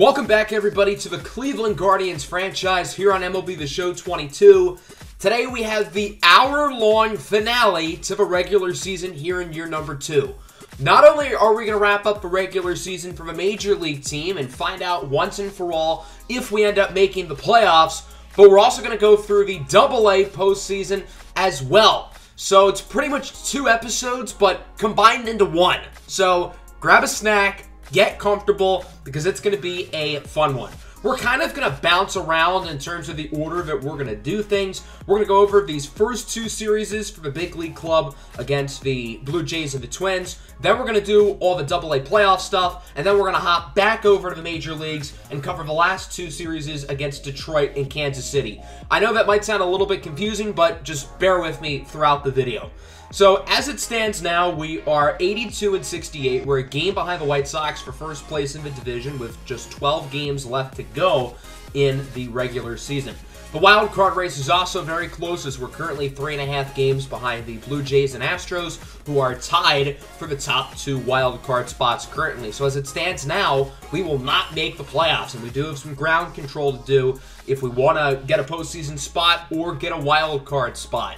Welcome back, everybody, to the Cleveland Guardians franchise here on MLB The Show 22. Today we have the hour-long finale to the regular season here in year number two. Not only are we going to wrap up the regular season from a major league team and find out once and for all if we end up making the playoffs, but we're also going to go through the Double A postseason as well. So it's pretty much two episodes, but combined into one. So grab a snack, get comfortable, because it's going to be a fun one. We're kind of going to bounce around in terms of the order that we're going to do things. We're going to go over these first two series for the Big League Club against the Blue Jays and the Twins. Then we're going to do all the Double A playoff stuff, and then we're going to hop back over to the major leagues and cover the last two series against Detroit and Kansas City. I know that might sound a little bit confusing, but just bear with me throughout the video. So as it stands now, we are 82 and 68. We're a game behind the White Sox for first place in the division with just 12 games left to go in the regular season. The wild card race is also very close as we're currently three and a half games behind the Blue Jays and Astros, who are tied for the top two wild card spots currently. So as it stands now, we will not make the playoffs, and we do have some ground control to do if we want to get a postseason spot or get a wild card spot.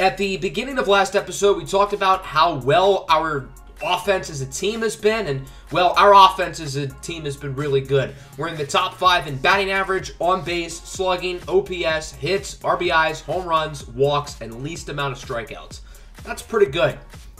At the beginning of last episode, we talked about how well our offense as a team has been, and well, our offense as a team has been really good. We're in the top five in batting average, on base, slugging, OPS, hits, RBIs, home runs, walks, and least amount of strikeouts. That's pretty good.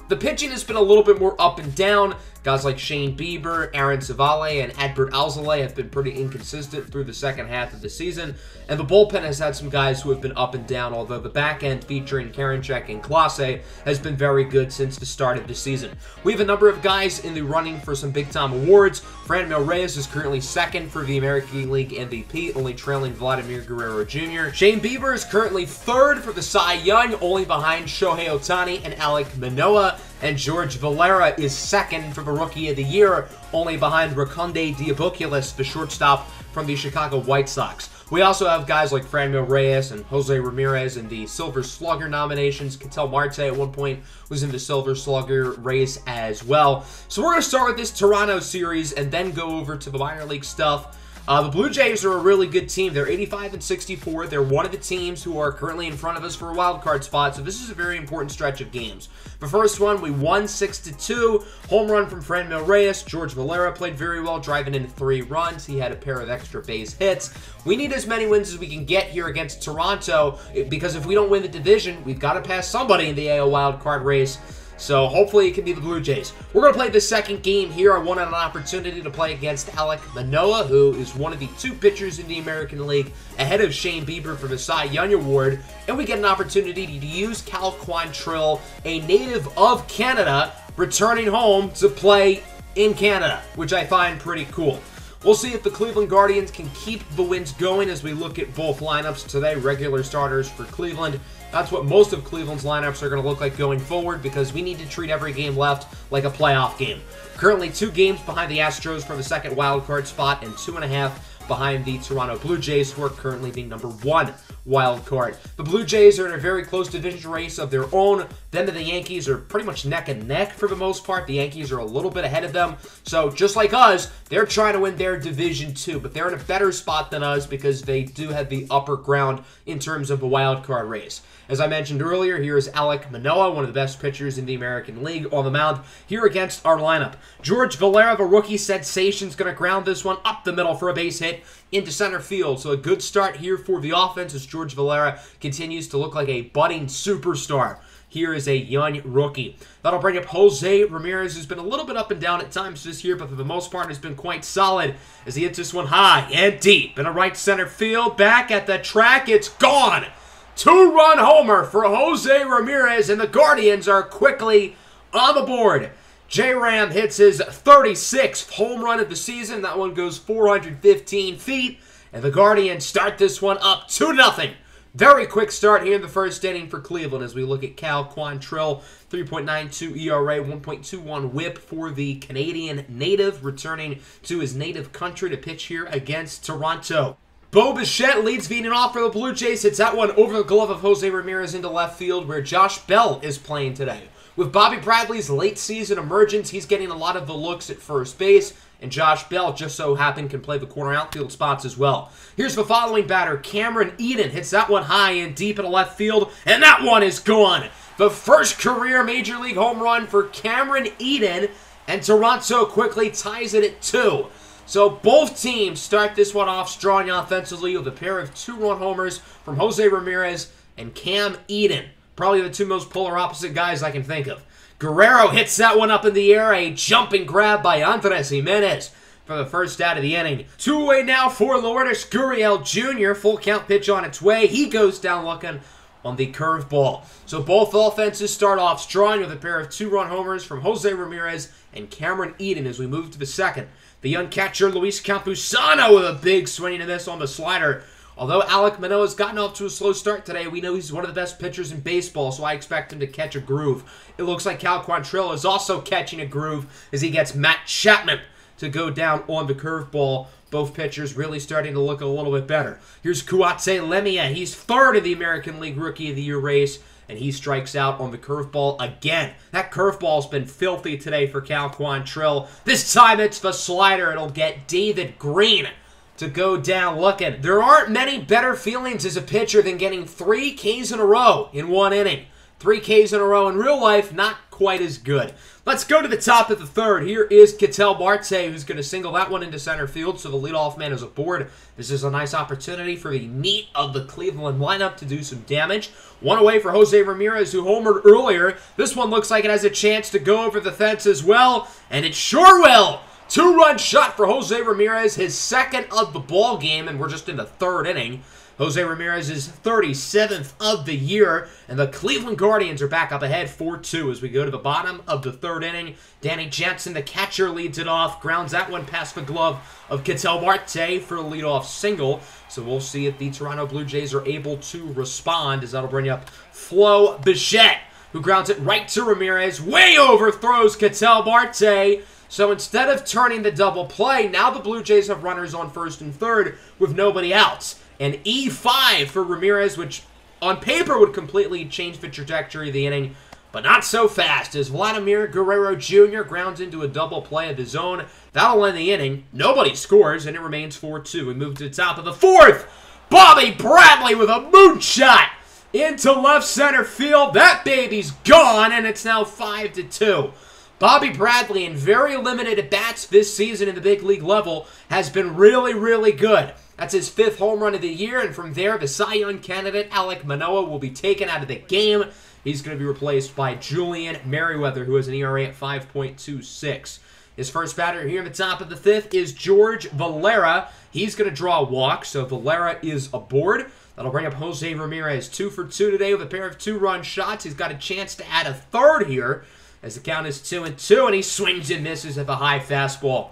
The pitching has been a little bit more up and down. Guys like Shane Bieber, Aaron Civale, and Adbert Alzolay have been pretty inconsistent through the second half of the season, and the bullpen has had some guys who have been up and down, although the back end featuring Karinchak and Clase has been very good since the start of the season. We have a number of guys in the running for some big-time awards. Franmil Reyes is currently second for the American League MVP, only trailing Vladimir Guerrero Jr. Shane Bieber is currently third for the Cy Young, only behind Shohei Ohtani and Alek Manoah and George Valera is second for the Rookie of the Year, only behind Raconde Diaboculis, the shortstop from the Chicago White Sox. We also have guys like Franmil Reyes and Jose Ramirez in the Silver Slugger nominations. Ketel Marte at one point was in the Silver Slugger race as well. So we're going to start with this Toronto series and then go over to the minor league stuff. Uh, the Blue Jays are a really good team. They're 85 and 64. They're one of the teams who are currently in front of us for a wild card spot. So this is a very important stretch of games. The first one, we won 6 to 2. Home run from Franmil Reyes. George Valera played very well, driving in three runs. He had a pair of extra base hits. We need as many wins as we can get here against Toronto because if we don't win the division, we've got to pass somebody in the AL wild card race. So hopefully it can be the Blue Jays. We're going to play the second game here. I wanted an opportunity to play against Alek Manoah, who is one of the two pitchers in the American League ahead of Shane Bieber for the Cy Young Award. And we get an opportunity to use Cal Quantrill, a native of Canada, returning home to play in Canada, which I find pretty cool. We'll see if the Cleveland Guardians can keep the wins going as we look at both lineups today. Regular starters for Cleveland that's what most of Cleveland's lineups are going to look like going forward because we need to treat every game left like a playoff game. Currently two games behind the Astros for the second wild card spot and two and a half behind the Toronto Blue Jays, who are currently the number one wild card. The Blue Jays are in a very close division race of their own. Them and the Yankees are pretty much neck and neck for the most part. The Yankees are a little bit ahead of them. So just like us, they're trying to win their division too, but they're in a better spot than us because they do have the upper ground in terms of the wild card race. As I mentioned earlier, here is Alec Manoah, one of the best pitchers in the American League, on the mound here against our lineup. George Valera, the rookie sensation, is going to ground this one up the middle for a base hit into center field. So a good start here for the offense as George Valera continues to look like a budding superstar. Here is a young rookie. That'll bring up Jose Ramirez, who's been a little bit up and down at times this year, but for the most part has been quite solid as he hits this one high and deep in a right center field. Back at the track, it's gone. Two-run homer for Jose Ramirez, and the Guardians are quickly on the board. J-Ram hits his 36th home run of the season. That one goes 415 feet. And the Guardians start this one up 2-0. Very quick start here in the first inning for Cleveland as we look at Cal Quantrill. 3.92 ERA, 1.21 whip for the Canadian native, returning to his native country to pitch here against Toronto. Bo Bichette leads Vegan off for the Blue Jays. Hits that one over the glove of Jose Ramirez into left field where Josh Bell is playing today. With Bobby Bradley's late season emergence, he's getting a lot of the looks at first base and Josh Bell just so happened can play the corner outfield spots as well. Here's the following batter. Cameron Eden hits that one high and deep in left field, and that one is gone. The first career Major League home run for Cameron Eden, and Toronto quickly ties it at two. So both teams start this one off strong offensively with a pair of two-run homers from Jose Ramirez and Cam Eden. Probably the two most polar opposite guys I can think of. Guerrero hits that one up in the air, a jumping grab by Andres Gimenez for the first out of the inning. Two away now for Lourdes Gurriel Jr. Full count pitch on its way. He goes down looking on the curveball. So both offenses start off strong with a pair of two-run homers from Jose Ramirez and Cameron Eden as we move to the second. The young catcher Luis Campusano with a big swing into this on the slider. Although Alek Manoah's gotten off to a slow start today, we know he's one of the best pitchers in baseball, so I expect him to catch a groove. It looks like Cal Quantrill is also catching a groove as he gets Matt Chapman to go down on the curveball. Both pitchers really starting to look a little bit better. Here's Kuatse Lemia. He's third in the American League Rookie of the Year race, and he strikes out on the curveball again. That curveball's been filthy today for Cal Quantrill. This time it's the slider. It'll get David Green to go down looking. There aren't many better feelings as a pitcher than getting three Ks in a row in one inning. Three Ks in a row in real life, not quite as good. Let's go to the top of the third. Here is Ketel Marte, who's going to single that one into center field, so the leadoff man is aboard. This is a nice opportunity for the meat of the Cleveland lineup to do some damage. One away for Jose Ramirez, who homered earlier. This one looks like it has a chance to go over the fence as well, and it sure will. Two-run shot for Jose Ramirez, his second of the ball game, and we're just in the third inning. Jose Ramirez is 37th of the year, and the Cleveland Guardians are back up ahead 4-2 as we go to the bottom of the third inning. Danny Jansen, the catcher, leads it off, grounds that one past the glove of Ketel Marte for a leadoff single. So we'll see if the Toronto Blue Jays are able to respond, as that'll bring up Flo Bichette, who grounds it right to Ramirez, way overthrows Ketel Marte. So instead of turning the double play, now the Blue Jays have runners on first and third with nobody else. An E5 for Ramirez, which on paper would completely change the trajectory of the inning, but not so fast as Vladimir Guerrero Jr. grounds into a double play of his own. That'll end the inning. Nobody scores, and it remains 4-2. We move to the top of the fourth. Bobby Bradley with a moonshot into left center field. That baby's gone, and it's now 5-2. Bobby Bradley, in very limited at bats this season in the big league level, has been really, really good. That's his fifth home run of the year, and from there, the Cy Young candidate, Alek Manoah will be taken out of the game. He's going to be replaced by Julian Merryweather, who has an ERA at 5.26. His first batter here in the top of the fifth is George Valera. He's going to draw a walk, so Valera is aboard. That'll bring up Jose Ramirez. Two for two today with a pair of two-run shots. He's got a chance to add a third here as the count is 2 and 2, and he swings and misses at the high fastball.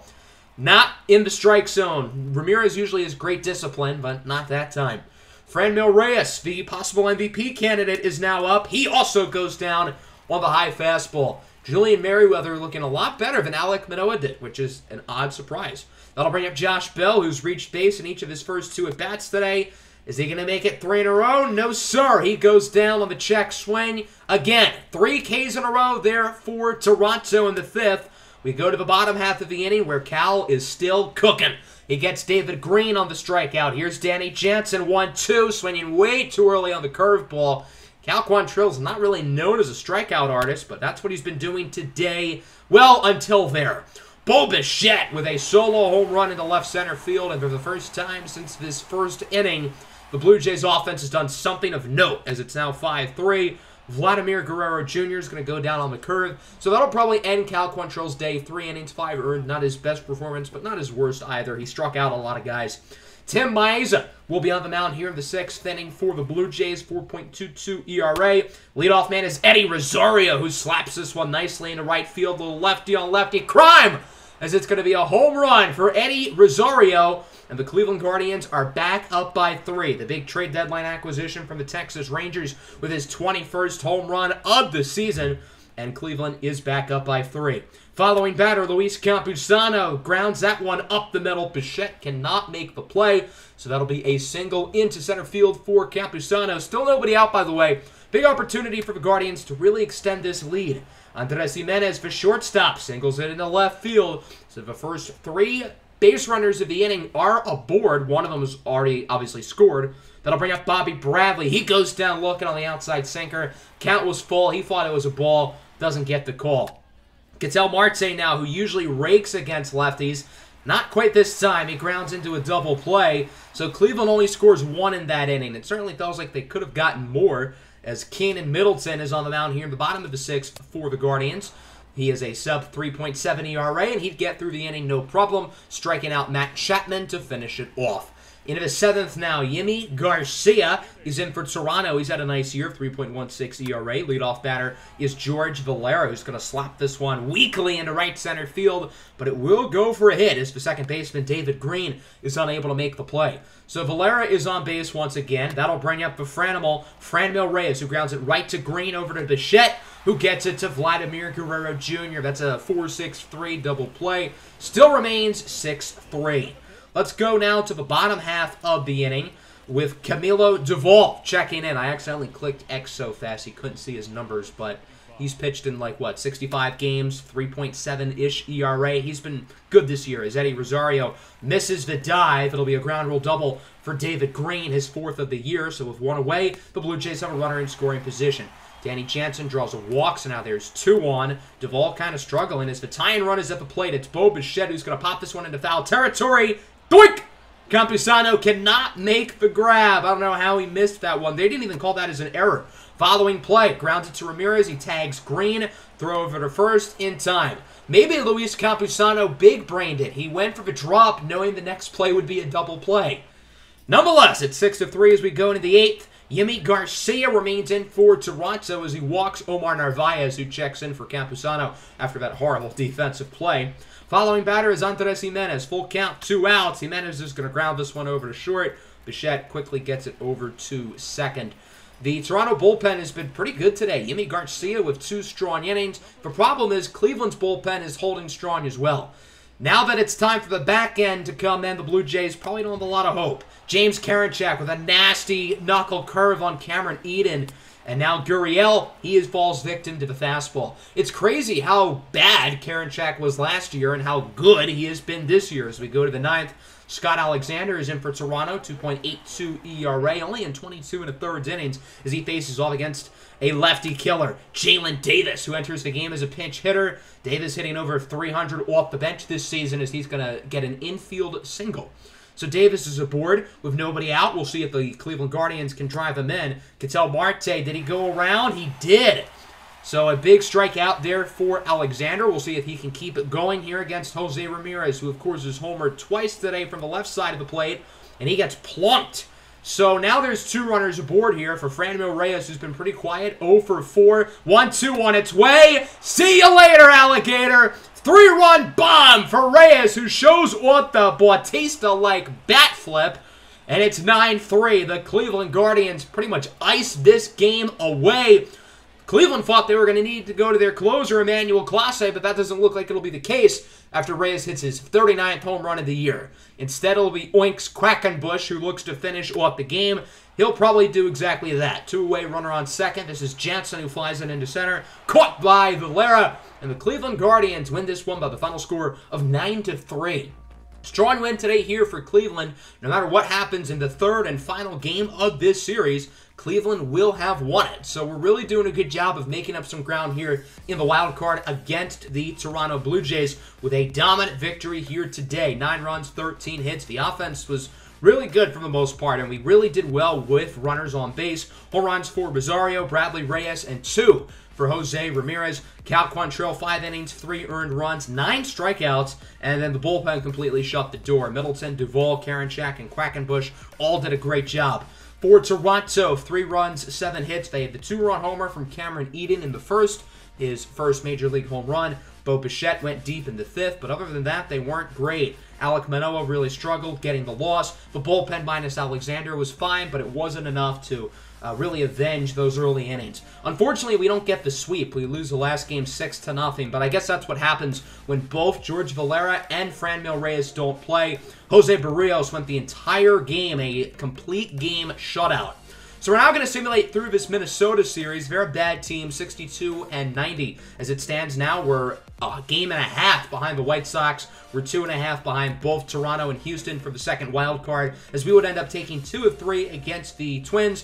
Not in the strike zone. Ramirez usually has great discipline, but not that time. Franmil Reyes, the possible MVP candidate, is now up. He also goes down on the high fastball. Julian Merryweather looking a lot better than Alec Manoah did, which is an odd surprise. That'll bring up Josh Bell, who's reached base in each of his first two at-bats today. Is he going to make it three in a row? No, sir. He goes down on the check swing. Again, three Ks in a row there for Toronto in the fifth. We go to the bottom half of the inning where Cal is still cooking. He gets David Green on the strikeout. Here's Danny Jansen, 1-2, swinging way too early on the curveball. Cal Quantrill's not really known as a strikeout artist, but that's what he's been doing today. Well, until there. Bo Bichette with a solo home run into left center field, and for the first time since this first inning, the Blue Jays offense has done something of note as it's now 5-3. Vladimir Guerrero Jr. is going to go down on the curve. So that'll probably end Cal Quantrill's day. Three innings, five earned. Not his best performance, but not his worst either. He struck out a lot of guys. Tim Mayza will be on the mound here in the sixth inning for the Blue Jays, 4.22 ERA. Leadoff man is Eddie Rosario, who slaps this one nicely into right field. Little lefty on lefty. Crime! As it's going to be a home run for Eddie Rosario. And the Cleveland Guardians are back up by three. The big trade deadline acquisition from the Texas Rangers with his 21st home run of the season. And Cleveland is back up by three. Following batter, Luis Campusano grounds that one up the middle. Bichette cannot make the play, so that'll be a single into center field for Campusano. Still nobody out, by the way. Big opportunity for the Guardians to really extend this lead. Andres Gimenez for shortstop. Singles it into left field. So the first three base runners of the inning are aboard. One of them has already obviously scored. That'll bring up Bobby Bradley. He goes down looking on the outside sinker. Count was full. He thought it was a ball. Doesn't get the call. Ketel Marte now, who usually rakes against lefties. Not quite this time. He grounds into a double play. So Cleveland only scores one in that inning. It certainly feels like they could have gotten more as Keynan Middleton is on the mound here in the bottom of the sixth for the Guardians. He is a sub 3.7 ERA, and he'd get through the inning no problem, striking out Matt Chapman to finish it off. Into the seventh now, Yimi Garcia is in for Toronto. He's had a nice year, 3.16 ERA. Leadoff batter is George Valera, who's going to slap this one weakly into right center field, but it will go for a hit as the second baseman David Green is unable to make the play. So Valera is on base once again. That'll bring up the Franimal, Franmil Reyes, who grounds it right to Green over to Bichette, who gets it to Vladimir Guerrero Jr. That's a 4-6-3 double play. Still remains 6-3. Let's go now to the bottom half of the inning with Camilo Doval checking in. I accidentally clicked X so fast he couldn't see his numbers, but he's pitched in like what 65 games, 3.7-ish ERA. He's been good this year as Eddie Rosario misses the dive. It'll be a ground rule double for David Green, his fourth of the year. So with one away, the Blue Jays have a runner in scoring position. Danny Jansen draws a walk, so now there's two on. Doval kind of struggling as the tying run is at the plate. It's Bo Bichette who's going to pop this one into foul territory. Doink! Campusano cannot make the grab. I don't know how he missed that one. They didn't even call that as an error. Following play, grounded to Ramirez. He tags Green. Throw over to first in time. Maybe Luis Campusano big-brained it. He went for the drop knowing the next play would be a double play. Nonetheless, it's 6 to 3 as we go into the 8th. Yimi Garcia remains in for Toronto as he walks Omar Narvaez, who checks in for Campusano after that horrible defensive play. Following batter is Andres Gimenez. Full count, two outs. Gimenez is going to ground this one over to short. Bichette quickly gets it over to second. The Toronto bullpen has been pretty good today. Yimi Garcia with two strong innings. The problem is Cleveland's bullpen is holding strong as well. Now that it's time for the back end to come in, the Blue Jays probably don't have a lot of hope. James Karinchak with a nasty knuckle curve on Cameron Eden. And now Gurriel, he is falls victim to the fastball. It's crazy how bad Karinchak was last year and how good he has been this year as we go to the ninth. Scott Alexander is in for Toronto, 2.82 ERA, only in 22 and a third innings as he faces off against a lefty killer, Jaylin Davis, who enters the game as a pinch hitter. Davis hitting over 300 off the bench this season as he's going to get an infield single. So Davis is aboard with nobody out. We'll see if the Cleveland Guardians can drive him in. Ketel Marte, did he go around? He did. So a big strikeout there for Alexander. We'll see if he can keep it going here against Jose Ramirez, who of course is homered twice today from the left side of the plate, and he gets plunked. So now there's two runners aboard here for Franmil Reyes, who's been pretty quiet. 0 for 4. 1-2 on its way. See you later, alligator. Three-run bomb for Reyes, who shows what the Bautista-like bat flip. And it's 9-3. The Cleveland Guardians pretty much ice this game away. Cleveland thought they were going to need to go to their closer, Emmanuel Clase, but that doesn't look like it'll be the case after Reyes hits his 39th home run of the year. Instead, it'll be Oinks Quackenbush, who looks to finish off the game. He'll probably do exactly that. Two-away runner on second. This is Jansen, who flies it into center. Caught by Valera. And the Cleveland Guardians win this one by the final score of 9 to 3. Strong win today here for Cleveland. No matter what happens in the third and final game of this series, Cleveland will have won it. So we're really doing a good job of making up some ground here in the wild card against the Toronto Blue Jays with a dominant victory here today. Nine runs, 13 hits. The offense was really good for the most part, and we really did well with runners on base. Home runs for Rosario, Bradley Reyes, and two for Jose Ramirez. Cal Quantrill, five innings, three earned runs, nine strikeouts, and then the bullpen completely shut the door. Middleton, Doval, Karinchak, and Quackenbush all did a great job. For Toronto, three runs, seven hits. They had the two-run homer from Cameron Eden in the first, his first major league home run. Bo Bichette went deep in the fifth, but other than that, they weren't great. Alec Manoah really struggled getting the loss. The bullpen minus Alexander was fine, but it wasn't enough to uh, really avenge those early innings. Unfortunately, we don't get the sweep. We lose the last game 6 to nothing, but I guess that's what happens when both George Valera and Franmil Reyes don't play. Jose Berrios went the entire game, a complete game shutout. So we're now going to simulate through this Minnesota series. Very bad team, 62 and 90. As it stands now, we're a game and a half behind the White Sox. We're two and a half behind both Toronto and Houston for the second wild card, as we would end up taking two of three against the Twins.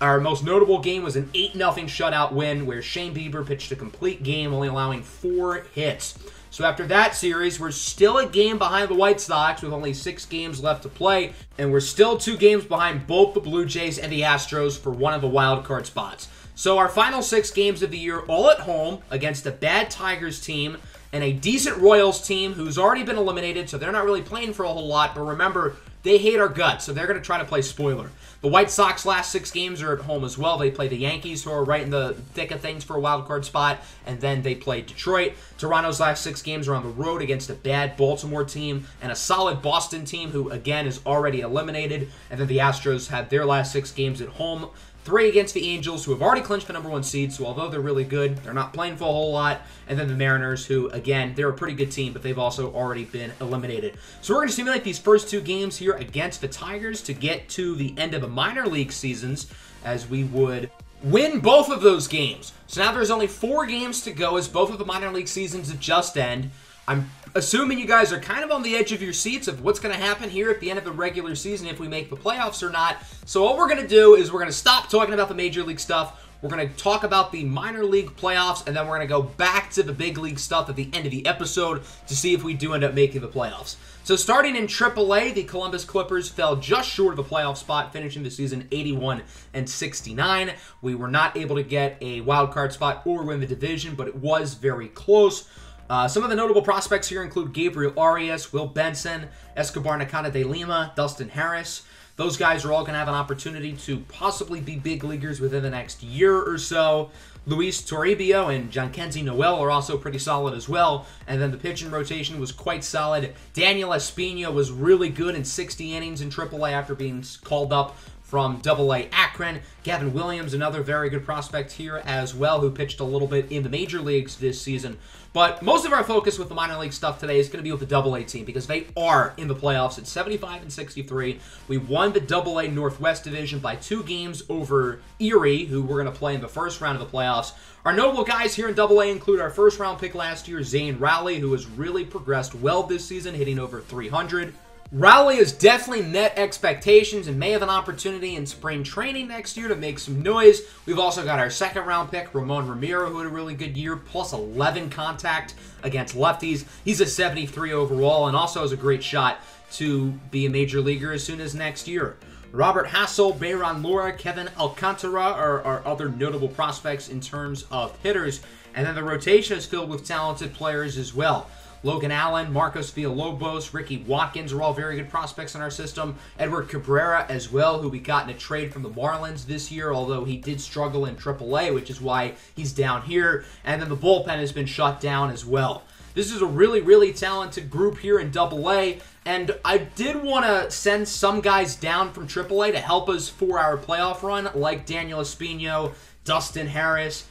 Our most notable game was an 8 0 shutout win where Shane Bieber pitched a complete game, only allowing four hits. So after that series, we're still a game behind the White Sox with only six games left to play, and we're still two games behind both the Blue Jays and the Astros for one of the wild card spots. So our final six games of the year, all at home against a bad Tigers team and a decent Royals team who's already been eliminated, so they're not really playing for a whole lot. But remember, they hate our guts, so they're going to try to play spoiler. The White Sox last six games are at home as well. They play the Yankees, who are right in the thick of things for a wild card spot, and then they play Detroit. Toronto's last six games are on the road against a bad Baltimore team and a solid Boston team, who again is already eliminated. And then the Astros had their last six games at home Three against the Angels, who have already clinched the number one seed, so although they're really good, they're not playing for a whole lot. And then the Mariners, who, again, they're a pretty good team, but they've also already been eliminated. So we're going to simulate these first two games here against the Tigers to get to the end of the minor league seasons, as we would win both of those games. So now there's only four games to go as both of the minor league seasons have just end. I'm assuming you guys are kind of on the edge of your seats of what's going to happen here at the end of the regular season if we make the playoffs or not. So what we're going to do is we're going to stop talking about the major league stuff. We're going to talk about the minor league playoffs, and then we're going to go back to the big league stuff at the end of the episode to see if we do end up making the playoffs. So starting in AAA, the Columbus Clippers fell just short of the playoff spot, finishing the season 81 and 69. We were not able to get a wild card spot or win the division, but it was very close. Uh, some of the notable prospects here include Gabriel Arias, Will Benson, Escobar Nakata de Lima, Dustin Harris. Those guys are all going to have an opportunity to possibly be big leaguers within the next year or so. Luis Toribio and Jhonkensy Noel are also pretty solid as well. And then the pitching rotation was quite solid. Daniel Espino was really good in 60 innings in AAA after being called up from Double A Akron. Gavin Williams, another very good prospect here as well, who pitched a little bit in the major leagues this season. But most of our focus with the minor league stuff today is going to be with the Double A team because they are in the playoffs at 75 and 63. We won the Double A Northwest Division by two games over Erie, who we're going to play in the first round of the playoffs. Our notable guys here in Double A include our first round pick last year, Zane Rowley, who has really progressed well this season, hitting over 300. Rowley has definitely met expectations and may have an opportunity in spring training next year to make some noise. We've also got our second round pick, Ramon Ramiro, who had a really good year, plus 11 contact against lefties. He's a 73 overall and also has a great shot to be a major leaguer as soon as next year. Robert Hassell, Bayron Lora, Kevin Alcantara are, are other notable prospects in terms of hitters. And then the rotation is filled with talented players as well. Logan Allen, Marcos Villalobos, Ricky Watkins are all very good prospects in our system. Edward Cabrera as well, who we got in a trade from the Marlins this year, although he did struggle in AAA, which is why he's down here. And then the bullpen has been shut down as well. This is a really, really talented group here in AA, and I did want to send some guys down from AAA to help us for our playoff run, like Daniel Espino, Dustin Harris,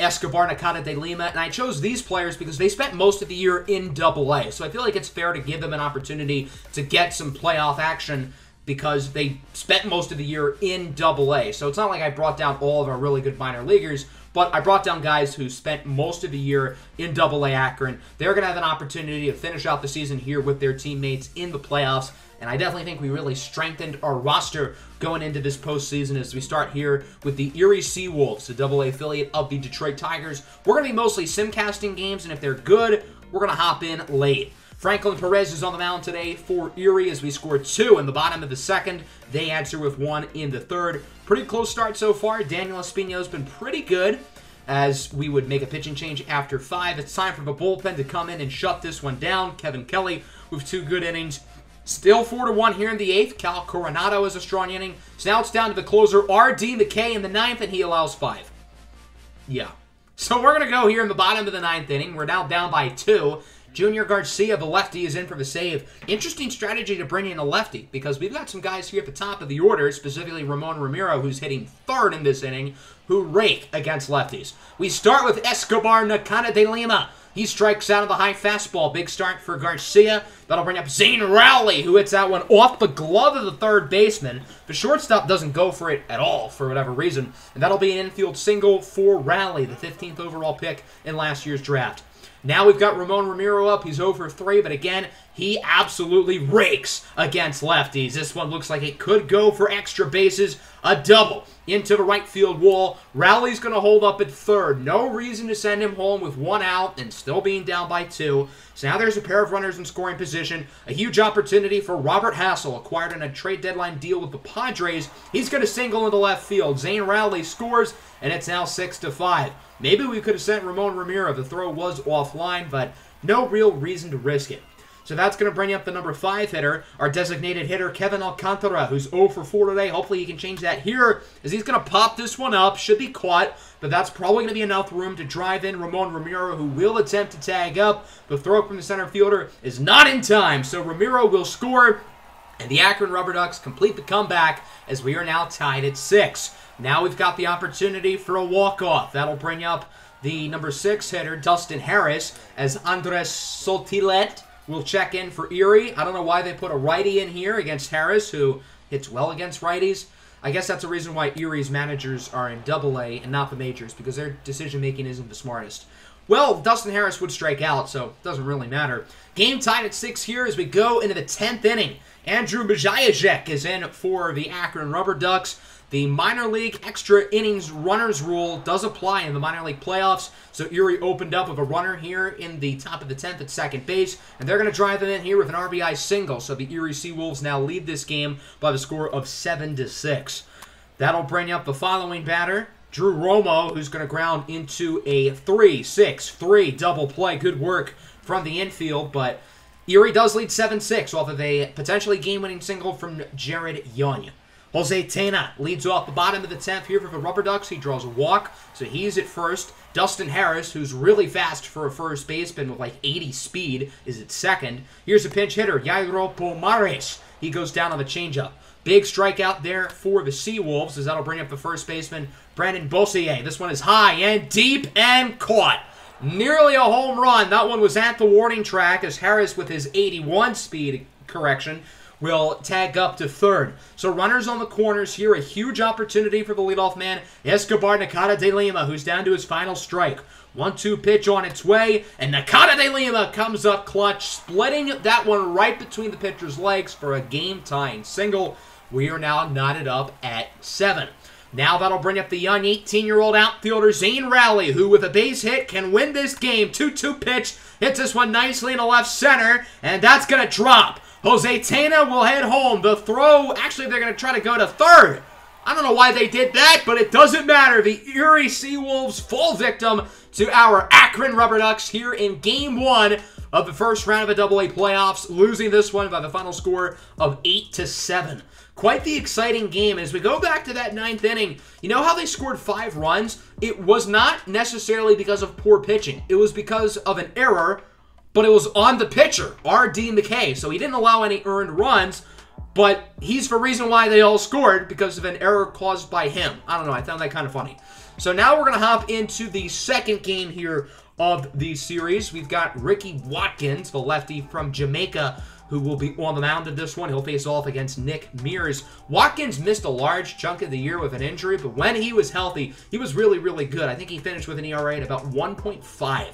Escobar, Nakata de Lima, and I chose these players because they spent most of the year in Double A. So I feel like it's fair to give them an opportunity to get some playoff action because they spent most of the year in Double A. So it's not like I brought down all of our really good minor leaguers, but I brought down guys who spent most of the year in Double A Akron. They're going to have an opportunity to finish out the season here with their teammates in the playoffs and I definitely think we really strengthened our roster going into this postseason as we start here with the Erie Seawolves, the double A affiliate of the Detroit Tigers. We're going to be mostly simcasting games, and if they're good, we're going to hop in late. Franklin Perez is on the mound today for Erie as we score two in the bottom of the second. They answer with one in the third. Pretty close start so far. Daniel Espino has been pretty good as we would make a pitching change after five. It's time for the bullpen to come in and shut this one down. Kevin Kelly with two good innings. Still 4 to 1 here in the eighth. Cal Coronado is a strong inning. So now it's down to the closer, R.D. McKay, in the ninth, and he allows five. Yeah. So we're going to go here in the bottom of the ninth inning. We're now down by two. Junior Garcia, the lefty, is in for the save. Interesting strategy to bring in a lefty because we've got some guys here at the top of the order, specifically Ramon Ramiro, who's hitting third in this inning, who rake against lefties. We start with Escobar Nakata de Lima. He strikes out of the high fastball. Big start for Garcia. That'll bring up Zane Rowley, who hits that one off the glove of the third baseman. The shortstop doesn't go for it at all for whatever reason. And that'll be an infield single for Rowley, the 15th overall pick in last year's draft. Now we've got Ramon Ramiro up. He's over 3, but again, he absolutely rakes against lefties. This one looks like it could go for extra bases. A double into the right field wall. Rowley's going to hold up at third. No reason to send him home with one out and still being down by two. So now there's a pair of runners in scoring position. A huge opportunity for Robert Hassell, acquired in a trade deadline deal with the Padres. He's going to single into left field. Zane Rowley scores, and it's now 6 to 5. Maybe we could have sent Ramon Ramiro. The throw was offline, but no real reason to risk it. So that's going to bring up the number five hitter, our designated hitter, Kevin Alcantara, who's 0 for 4 today. Hopefully he can change that here as he's going to pop this one up. Should be caught, but that's probably going to be enough room to drive in Ramon Ramiro, who will attempt to tag up. The throw from the center fielder is not in time, so Ramiro will score, and the Akron Rubber Ducks complete the comeback as we are now tied at six. Now we've got the opportunity for a walk-off. That'll bring up the number six hitter, Dustin Harris, as Andres Sotilet will check in for Erie. I don't know why they put a righty in here against Harris, who hits well against righties. I guess that's the reason why Erie's managers are in Double A and not the majors, because their decision making isn't the smartest. Well, Dustin Harris would strike out, so it doesn't really matter. Game tied at six here as we go into the 10th inning. Andrew Majajek is in for the Akron Rubber Ducks. The minor league extra innings runners rule does apply in the minor league playoffs. So Erie opened up with a runner here in the top of the 10th at second base, and they're going to drive them in here with an RBI single. So the Erie Seawolves now lead this game by the score of 7 to 6. That'll bring up the following batter, Drew Romo, who's going to ground into a 3 6 3 double play. Good work from the infield, but Erie does lead 7 6 off of a potentially game winning single from Jared Young. Jose Tena leads off the bottom of the 10th here for the Rubber Ducks. He draws a walk, so he's at first. Dustin Harris, who's really fast for a first baseman with like 80 speed, is at second. Here's a pinch hitter, Jairo Pomares. He goes down on the changeup. Big strikeout there for the Seawolves, as that'll bring up the first baseman, Brandon Bossier. This one is high and deep and caught. Nearly a home run. That one was at the warning track as Harris, with his 81 speed correction, will tag up to third. So runners on the corners here, a huge opportunity for the leadoff man, Escobar Nakata de Lima, who's down to his final strike. One-two pitch on its way, and Nakata de Lima comes up clutch, splitting that one right between the pitcher's legs for a game-tying single. We are now knotted up at seven. Now that'll bring up the young 18-year-old outfielder Zane Rowley, who with a base hit can win this game. 2-2 pitch, hits this one nicely in the left center, and that's going to drop. Jose Tena will head home. The throw, actually, they're going to try to go to third. I don't know why they did that, but it doesn't matter. The Erie Seawolves fall victim to our Akron Rubber Ducks here in game one of the first round of the Double A playoffs, losing this one by the final score of 8 to 7. Quite the exciting game. As we go back to that ninth inning, you know how they scored five runs? It was not necessarily because of poor pitching. It was because of an error but it was on the pitcher, R.D. McKay. So he didn't allow any earned runs, but he's the reason why they all scored because of an error caused by him. I don't know. I found that kind of funny. So now we're going to hop into the second game here of the series. We've got Ricky Watkins, the lefty from Jamaica, who will be on the mound in this one. He'll face off against Nick Mears. Watkins missed a large chunk of the year with an injury, but when he was healthy, he was really, really good. I think he finished with an ERA at about 1.5.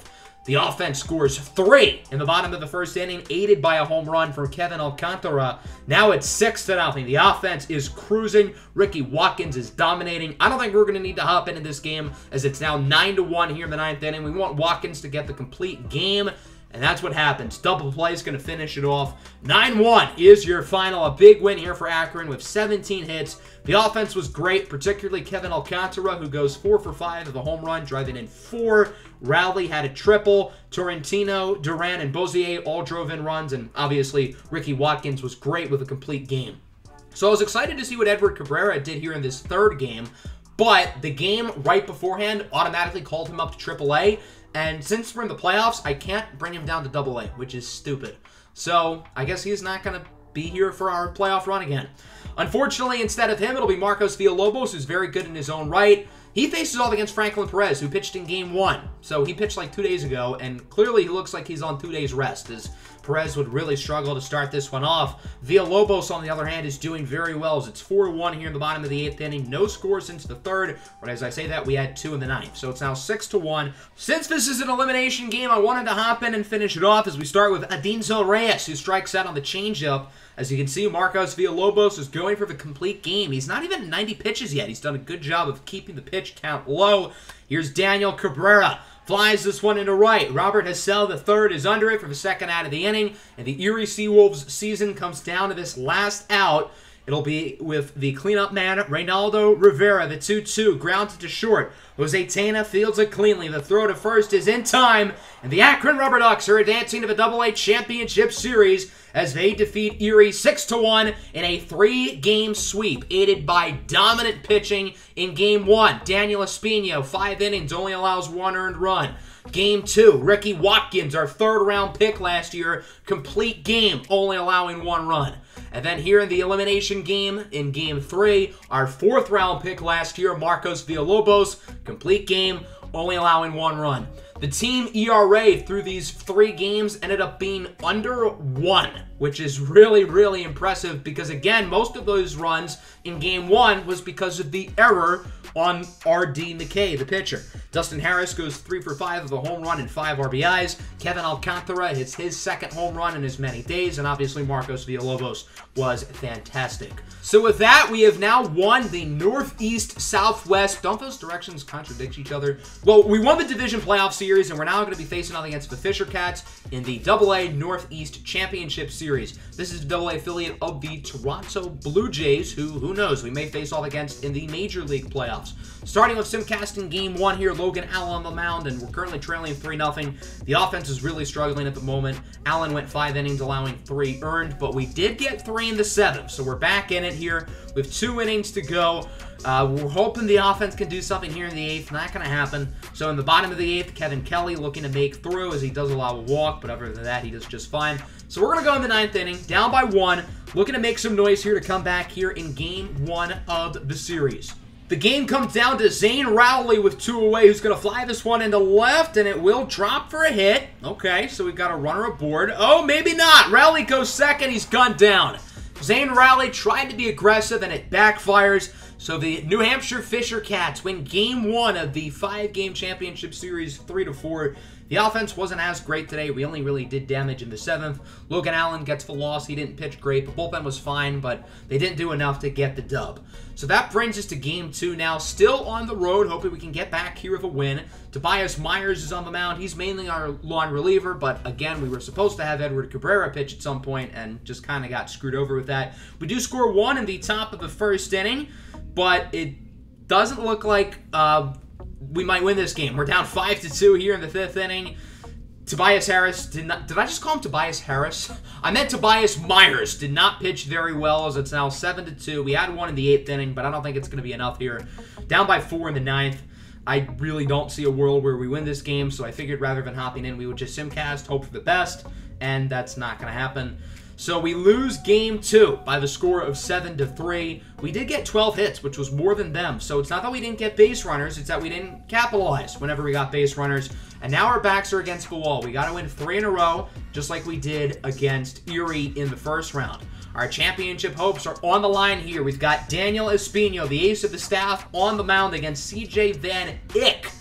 The offense scores three in the bottom of the first inning, aided by a home run from Kevin Alcantara. Now it's six to nothing. The offense is cruising. Ricky Watkins is dominating. I don't think we're going to need to hop into this game as it's now nine to one here in the ninth inning. We want Watkins to get the complete game. And that's what happens. Double play is going to finish it off. 9-1 is your final. A big win here for Akron with 17 hits. The offense was great, particularly Kevin Alcantara, who goes 4 for 5 of the home run, driving in 4. Rowley had a triple. Torrentino, Duran, and Bozier all drove in runs. And obviously, Ricky Watkins was great with a complete game. So I was excited to see what Edward Cabrera did here in this third game. But the game right beforehand automatically called him up to AAA, And since we're in the playoffs, I can't bring him down to double A, which is stupid. So I guess he's not going to be here for our playoff run again. Unfortunately, instead of him, it'll be Marcos Villalobos, who's very good in his own right. He faces off against Franklin Perez, who pitched in game one. So he pitched like two days ago, and clearly he looks like he's on two days rest, as Perez would really struggle to start this one off. Villalobos, on the other hand, is doing very well, as it's 4-1 here in the bottom of the eighth inning. No score since the third, but as I say that, we had two in the ninth. So it's now 6-1. Since this is an elimination game, I wanted to hop in and finish it off as we start with Adinso Reyes, who strikes out on the changeup. As you can see, Marcos Villalobos is going for the complete game. He's not even 90 pitches yet. He's done a good job of keeping the pitch count low. Here's Daniel Cabrera. Flies this one into right. Robert Hassell, the third, is under it for the second out of the inning. And the Erie Seawolves season comes down to this last out. It'll be with the cleanup man, Reynaldo Rivera, the 2-2, grounded to short. Jose Tena fields it cleanly. The throw to first is in time, and the Akron Rubber Ducks are advancing to the Double-A Championship Series as they defeat Erie 6-1 in a three-game sweep, aided by dominant pitching in Game 1. Daniel Espino, five innings, only allows one earned run. Game two, Ricky Watkins, our third round pick last year, complete game, only allowing one run. And then here in the elimination game, in game three, our fourth round pick last year, Marcos Villalobos, complete game, only allowing one run. The team ERA through these three games ended up being under one, which is really, really impressive because, again, most of those runs in game one was because of the error on R.D. McKay, the pitcher. Dustin Harris goes three for five of a home run and five RBIs. Kevin Alcantara hits his second home run in as many days, and obviously Marcos Villalobos was fantastic. So with that, we have now won the Northeast Southwest. Don't those directions contradict each other? Well, we won the division playoff series, and we're now going to be facing off against the Fisher Cats in the AA Northeast Championship Series. This is the AA affiliate of the Toronto Blue Jays, who, who knows, we may face off against in the Major League playoffs. Starting with Simcast in game one here, Logan Allen on the mound, and we're currently trailing 3-0. The offense is really struggling at the moment. Allen went five innings, allowing three earned, but we did get three in the seventh, so we're back in it here with two innings to go. Uh, we're hoping the offense can do something here in the eighth. Not going to happen. So in the bottom of the eighth, Kevin Kelly looking to make through as he does allow a walk, but other than that, he does just fine. So we're going to go in the ninth inning, down by one, looking to make some noise here to come back here in game one of the series. The game comes down to Zane Rowley with two away, who's going to fly this one into left, and it will drop for a hit. Okay, so we've got a runner aboard. Oh, maybe not. Rowley goes second. He's gunned down. Zane Rowley tried to be aggressive, and it backfires. So the New Hampshire Fisher Cats win Game One of the five-game championship series, three to four. The offense wasn't as great today. We only really did damage in the seventh. Logan Allen gets the loss. He didn't pitch great. The bullpen was fine, but they didn't do enough to get the dub. So that brings us to game two now. Still on the road. Hoping we can get back here with a win. Tobias Myers is on the mound. He's mainly our long reliever, but again, we were supposed to have Edward Cabrera pitch at some point and just kind of got screwed over with that. We do score one in the top of the first inning, but it doesn't look like uh, we might win this game. We're down five to two here in the fifth inning. Tobias Harris did not. Did I just call him Tobias Harris? I meant Tobias Myers did not pitch very well as it's now seven to two. We had one in the eighth inning, but I don't think it's going to be enough here. Down by four in the ninth. I really don't see a world where we win this game, so I figured rather than hopping in, we would just simcast, hope for the best, and that's not going to happen. So we lose game two by the score of 7 to 3. We did get 12 hits, which was more than them. So it's not that we didn't get base runners, it's that we didn't capitalize whenever we got base runners. And now our backs are against the wall. We got to win three in a row, just like we did against Erie in the first round. Our championship hopes are on the line here. We've got Daniel Espino, the ace of the staff, on the mound against CJ Van Eyk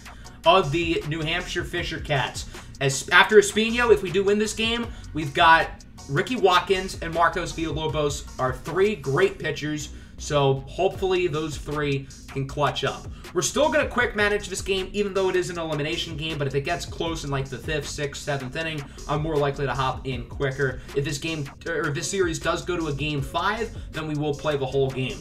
of the New Hampshire Fisher Cats. As after Espino, if we do win this game, we've got Ricky Watkins and Marcos Villalobos are three great pitchers, so hopefully those three can clutch up. We're still going to quick manage this game, even though it is an elimination game, but if it gets close in like the fifth, sixth, seventh inning, I'm more likely to hop in quicker. If this game, or if this series does go to a game five, then we will play the whole game.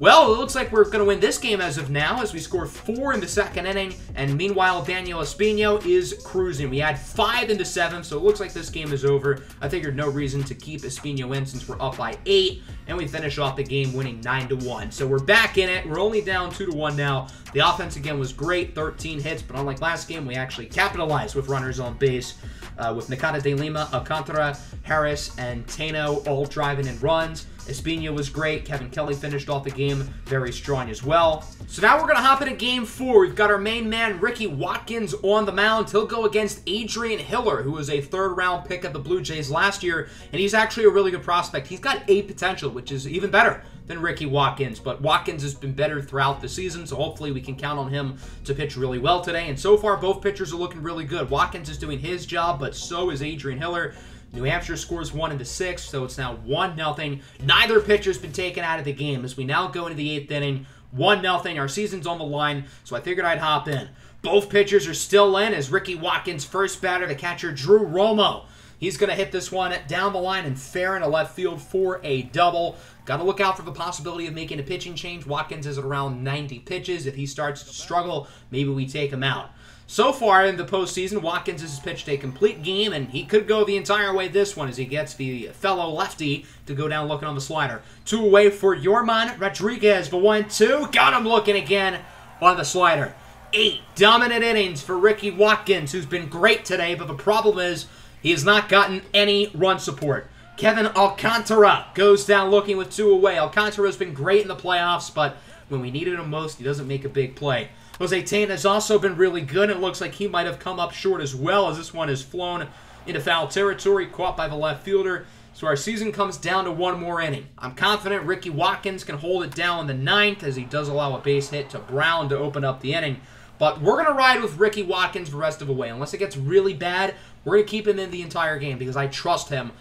Well, it looks like we're going to win this game as of now as we score four in the second inning. And meanwhile, Daniel Espino is cruising. We had five in the seventh, so it looks like this game is over. I figured no reason to keep Espino in since we're up by eight. And we finish off the game winning 9 to 1. So we're back in it. We're only down 2 to 1 now. The offense again was great, 13 hits, but unlike last game, we actually capitalized with runners on base uh, with Nakata de Lima, Alcantara, Harris, and Tano all driving in runs. Espino was great. Kevin Kelly finished off the game very strong as well. So now we're going to hop into game four. We've got our main man, Ricky Watkins, on the mound. He'll go against Adrian Hiller, who was a third round pick of the Blue Jays last year, and he's actually a really good prospect. He's got a potential, which is even better than Ricky Watkins, but Watkins has been better throughout the season, so hopefully we can count on him to pitch really well today. And so far, both pitchers are looking really good. Watkins is doing his job, but so is Adrian Hiller. New Hampshire scores one in the sixth, so it's now one nothing. Neither pitcher's been taken out of the game as we now go into the eighth inning. One nothing. Our season's on the line, so I figured I'd hop in. Both pitchers are still in as Ricky Watkins, first batter, the catcher Drew Romo. He's going to hit this one down the line and fair into left field for a double. Got to look out for the possibility of making a pitching change. Watkins is at around 90 pitches. If he starts to struggle, maybe we take him out. So far in the postseason, Watkins has pitched a complete game, and he could go the entire way this one as he gets the fellow lefty to go down looking on the slider. Two away for Yorman Rodriguez. The one, two. Got him looking again on the slider. Eight dominant innings for Ricky Watkins, who's been great today, but the problem is he has not gotten any run support. Kevin Alcantara goes down looking with two away. Alcantara has been great in the playoffs, but when we needed him most, he doesn't make a big play. Jose Tena has also been really good. It looks like he might have come up short as well as this one is flown into foul territory, caught by the left fielder. So our season comes down to one more inning. I'm confident Ricky Watkins can hold it down in the ninth as he does allow a base hit to Brown to open up the inning. But we're going to ride with Ricky Watkins the rest of the way. Unless it gets really bad, we're going to keep him in the entire game because I trust him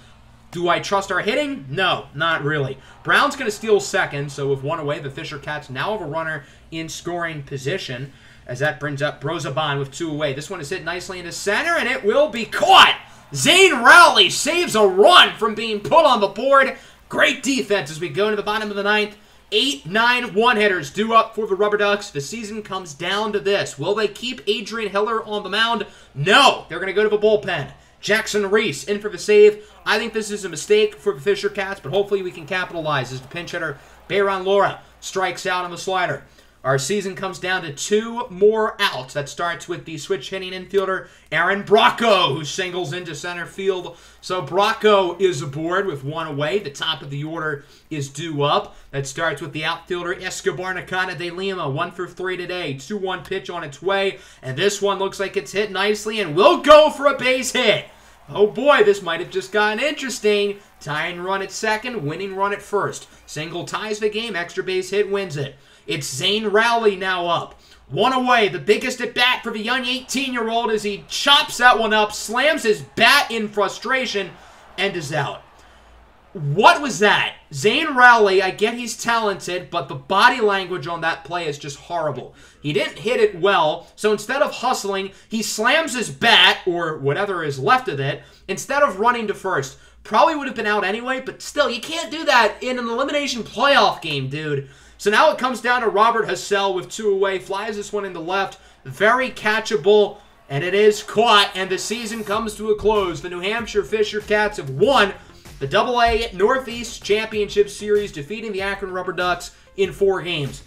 do I trust our hitting? No, not really. Brown's going to steal second, so with one away, the Fisher Cats now have a runner in scoring position as that brings up Brazoban with two away. This one is hit nicely into center, and it will be caught. Zane Rowley saves a run from being put on the board. Great defense as we go into the bottom of the ninth. Eight, nine one-hitters due up for the Rubber Ducks. The season comes down to this. Will they keep Adrian Hiller on the mound? No. They're going to go to the bullpen. Jackson Reese in for the save. I think this is a mistake for the Fisher Cats, but hopefully we can capitalize as the pinch hitter, Bayron Lora, strikes out on the slider. Our season comes down to two more outs. That starts with the switch hitting infielder, Aaron Bracco, who singles into center field. So Bracco is aboard with one away. The top of the order is due up. That starts with the outfielder, Escobar Nakata de Lima. One for three today. 2 1 pitch on its way. And this one looks like it's hit nicely and will go for a base hit. Oh boy, this might have just gotten interesting. Tying run at second, winning run at first. Single ties the game, extra base hit wins it. It's Zane Rowley now up. One away, the biggest at bat for the young 18 year old as he chops that one up, slams his bat in frustration, and is out. What was that? Zane Rowley, I get he's talented, but the body language on that play is just horrible. He didn't hit it well, so instead of hustling, he slams his bat, or whatever is left of it, instead of running to first. Probably would have been out anyway, but still, you can't do that in an elimination playoff game, dude. So now it comes down to Robert Hassell with two away. Flies this one in the left. Very catchable. And it is caught. And the season comes to a close. The New Hampshire Fisher Cats have won the Double A Northeast Championship Series, defeating the Akron Rubber Ducks in four games.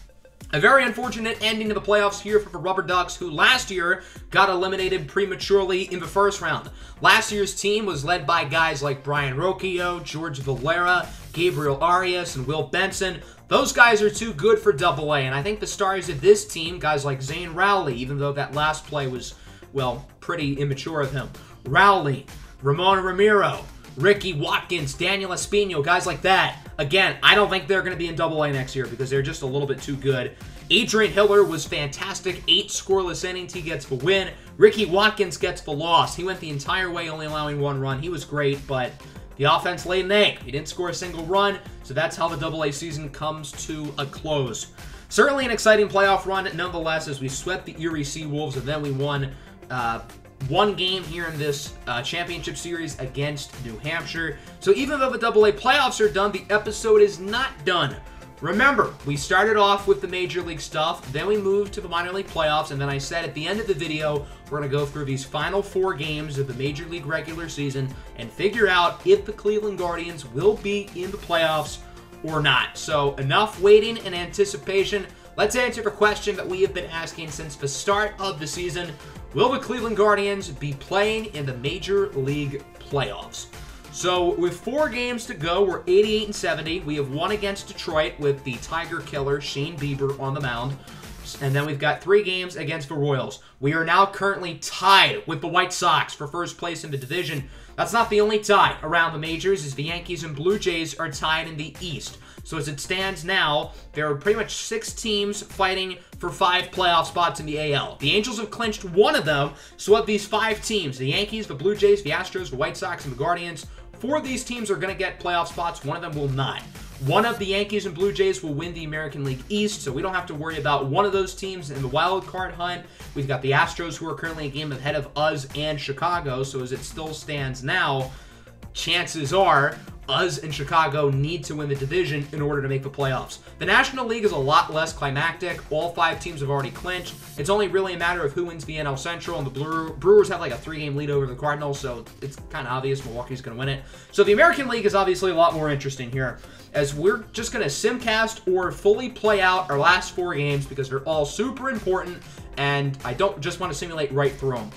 A very unfortunate ending to the playoffs here for the Rubber Ducks, who last year got eliminated prematurely in the first round. Last year's team was led by guys like Brayan Rocchio, George Valera, Gabriel Arias, and Will Benson. Those guys are too good for Double A, and I think the stars of this team, guys like Zane Rowley, even though that last play was, well, pretty immature of him. Rowley, Ramon Ramiro, Ricky Watkins, Daniel Espino, guys like that. Again, I don't think they're going to be in Double A next year because they're just a little bit too good. Adrian Hiller was fantastic. Eight scoreless innings. He gets the win. Ricky Watkins gets the loss. He went the entire way only allowing one run. He was great, but the offense laid an egg. He didn't score a single run, so that's how the Double A season comes to a close. Certainly an exciting playoff run, nonetheless, as we swept the Erie Seawolves and then we won uh, one game here in this uh, championship series against New Hampshire. So even though the Double A playoffs are done, the episode is not done. Remember, we started off with the Major League stuff, then we moved to the minor league playoffs, and then I said at the end of the video, we're going to go through these final four games of the Major League regular season and figure out if the Cleveland Guardians will be in the playoffs or not. So, enough waiting and anticipation. Let's answer the question that we have been asking since the start of the season. Will the Cleveland Guardians be playing in the Major League playoffs? So with four games to go, we're 88 and 70. We have one against Detroit with the Tiger Killer Shane Bieber on the mound. And then we've got three games against the Royals. We are now currently tied with the White Sox for first place in the division. That's not the only tie around the majors, as the Yankees and Blue Jays are tied in the East. So as it stands now, there are pretty much six teams fighting for five playoff spots in the AL. The Angels have clinched one of them, so of these five teams, the Yankees, the Blue Jays, the Astros, the White Sox, and the Guardians, Four of these teams are going to get playoff spots. One of them will not. One of the Yankees and Blue Jays will win the American League East, so we don't have to worry about one of those teams in the wild card hunt. We've got the Astros, who are currently a game ahead of us and Chicago, so as it still stands now, chances are us and Chicago need to win the division in order to make the playoffs. The National League is a lot less climactic. All five teams have already clinched. It's only really a matter of who wins the NL Central, and the Brewers have like a three-game lead over the Cardinals, so it's kind of obvious Milwaukee's going to win it. So the American League is obviously a lot more interesting here, as we're just going to simcast or fully play out our last four games because they're all super important, and I don't just want to simulate right through them.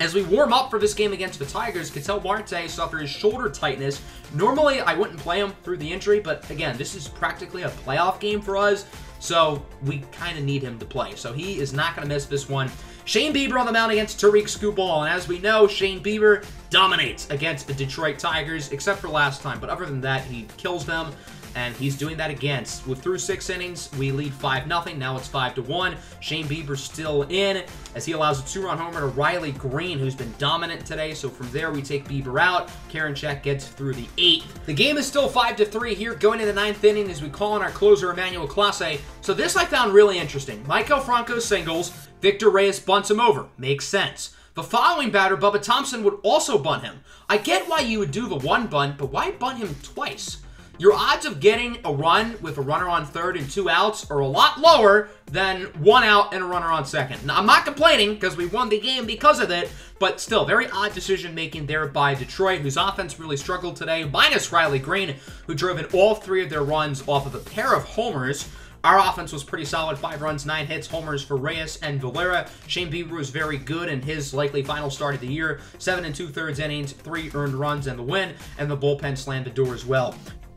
As we warm up for this game against the Tigers, Ketel Marte suffers shoulder tightness. Normally, I wouldn't play him through the injury, but again, this is practically a playoff game for us, so we kind of need him to play. So he is not going to miss this one. Shane Bieber on the mound against Tarik Skubal, and as we know, Shane Bieber dominates against the Detroit Tigers, except for last time, but other than that, he kills them and he's doing that against. With through six innings, we lead 5-0. Now it's 5-1. Shane Bieber's still in as he allows a two-run homer to Riley Greene, who's been dominant today. So from there, we take Bieber out. Karen Karinchak gets through the eighth. The game is still 5-3 here, going into the ninth inning as we call on our closer, Emmanuel Clase. So this I found really interesting. Michael Franco singles. Victor Reyes bunts him over. Makes sense. The following batter, Bubba Thompson, would also bunt him. I get why you would do the one bunt, but why bunt him twice? Your odds of getting a run with a runner on third and two outs are a lot lower than one out and a runner on second. Now, I'm not complaining because we won the game because of it, but still, very odd decision making there by Detroit, whose offense really struggled today, minus Riley Greene, who drove in all three of their runs off of a pair of homers. Our offense was pretty solid. Five runs, nine hits, homers for Reyes and Valera. Shane Bieber was very good in his likely final start of the year. Seven and two-thirds innings, three earned runs, and the win. And the bullpen slammed the door as well.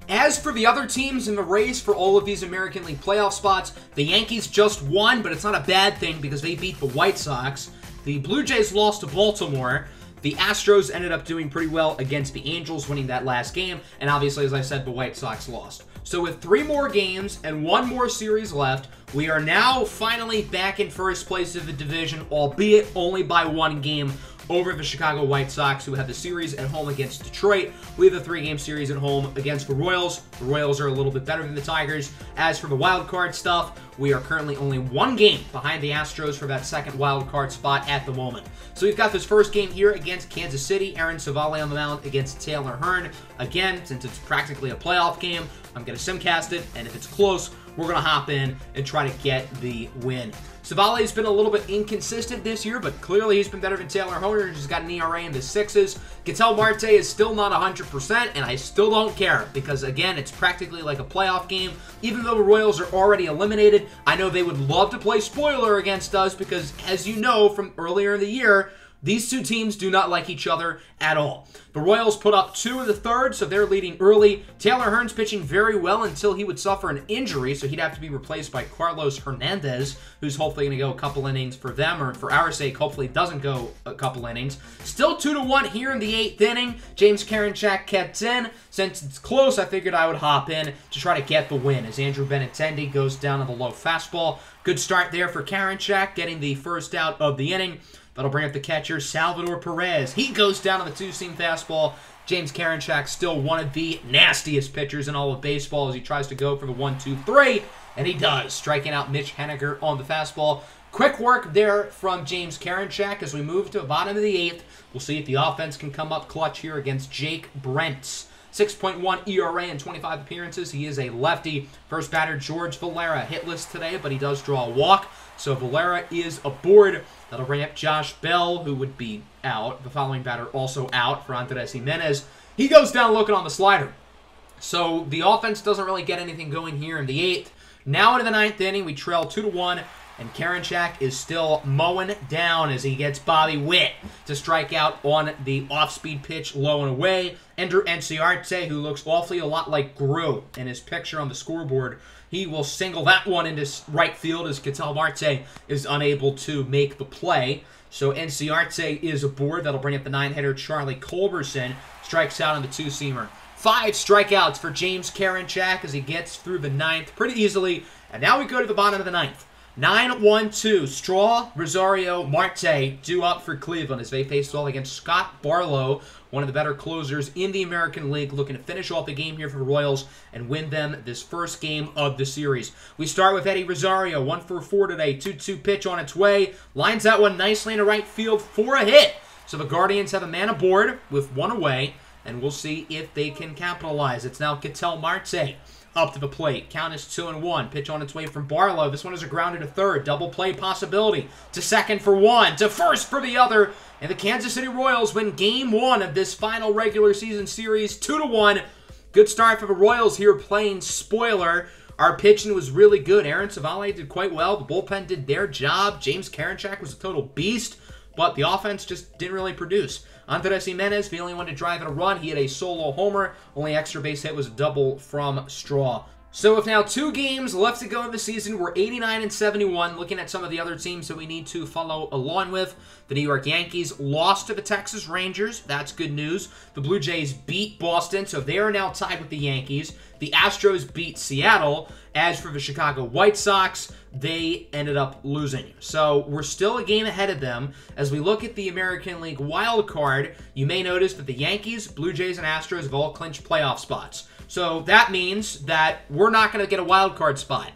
As for the other teams in the race for all of these American League playoff spots, the Yankees just won, but it's not a bad thing because they beat the White Sox. The Blue Jays lost to Baltimore. The Astros ended up doing pretty well against the Angels, winning that last game. And obviously, as I said, the White Sox lost. So with three more games and one more series left, we are now finally back in first place of the division, albeit only by one game over the Chicago White Sox, who have the series at home against Detroit. We have a three-game series at home against the Royals. The Royals are a little bit better than the Tigers. As for the wild card stuff, we are currently only one game behind the Astros for that second wild card spot at the moment. So we've got this first game here against Kansas City. Aaron Civale on the mound against Taylor Hearn. Again, since it's practically a playoff game, I'm going to simcast it, and if it's close, we're going to hop in and try to get the win. Civale's been a little bit inconsistent this year, but clearly he's been better than Taylor Hearn, He's got an ERA in the sixes. Ketel Marte is still not 100%, and I still don't care because, again, it's practically like a playoff game. Even though the Royals are already eliminated, I know they would love to play spoiler against us because, as you know from earlier in the year, these two teams do not like each other at all. The Royals put up two in the third, so they're leading early. Taylor Hearn's pitching very well until he would suffer an injury, so he'd have to be replaced by Carlos Hernandez, who's hopefully going to go a couple innings for them, or for our sake, hopefully doesn't go a couple innings. Still 2 to one here in the eighth inning. James Karinchak kept in. Since it's close, I figured I would hop in to try to get the win as Andrew Benintendi goes down to the low fastball. Good start there for Karinchak, getting the first out of the inning. That'll bring up the catcher, Salvador Perez. He goes down on the two-seam fastball. James Karinchak still one of the nastiest pitchers in all of baseball as he tries to go for the one-two-three, and he does, striking out Mitch Haniger on the fastball. Quick work there from James Karinchak as we move to the bottom of the eighth. We'll see if the offense can come up clutch here against Jake Brentz. 6.1 ERA in 25 appearances. He is a lefty. First batter, George Valera, hitless today, but he does draw a walk. So Valera is aboard. That'll bring up Josh Bell, who would be out. The following batter also out for Andres Gimenez. He goes down looking on the slider. So the offense doesn't really get anything going here in the eighth. Now into the ninth inning, we trail two to one. And Karinchak is still mowing down as he gets Bobby Witt to strike out on the off-speed pitch low and away. Ender Inciarte, who looks awfully a lot like Gru in his picture on the scoreboard, he will single that one into right field as Ketel Marte is unable to make the play. So Inciarte is aboard. That'll bring up the nine-hitter Charlie Culberson. Strikes out on the two-seamer. Five strikeouts for James Karinchak as he gets through the ninth pretty easily. And now we go to the bottom of the ninth. 9-1-2. Straw, Rosario, Marte due up for Cleveland as they face well against Scott Barlow, one of the better closers in the American League, looking to finish off the game here for the Royals and win them this first game of the series. We start with Eddie Rosario, 1 for 4 today, 2-2 pitch on its way, lines that one nicely into right field for a hit. So the Guardians have a man aboard with one away, and we'll see if they can capitalize. It's now Ketel Marte up to the plate. Count is two and one. Pitch on its way from Barlow. This one is a grounded to third. Double play possibility. To second for one. To first for the other. And the Kansas City Royals win game one of this final regular season series. Two to one. Good start for the Royals here playing spoiler. Our pitching was really good. Aaron Civale did quite well. The bullpen did their job. James Karinchak was a total beast, but the offense just didn't really produce. Andres Gimenez, the only one to drive in a run. He had a solo homer. Only extra base hit was a double from Straw. So with now two games left to go in the season, we're 89 and 71. Looking at some of the other teams that we need to follow along with, the New York Yankees lost to the Texas Rangers. That's good news. The Blue Jays beat Boston, so they are now tied with the Yankees. The Astros beat Seattle. As for the Chicago White Sox, they ended up losing. So we're still a game ahead of them. As we look at the American League wild card, you may notice that the Yankees, Blue Jays, and Astros have all clinched playoff spots. So that means that we're not going to get a wild card spot.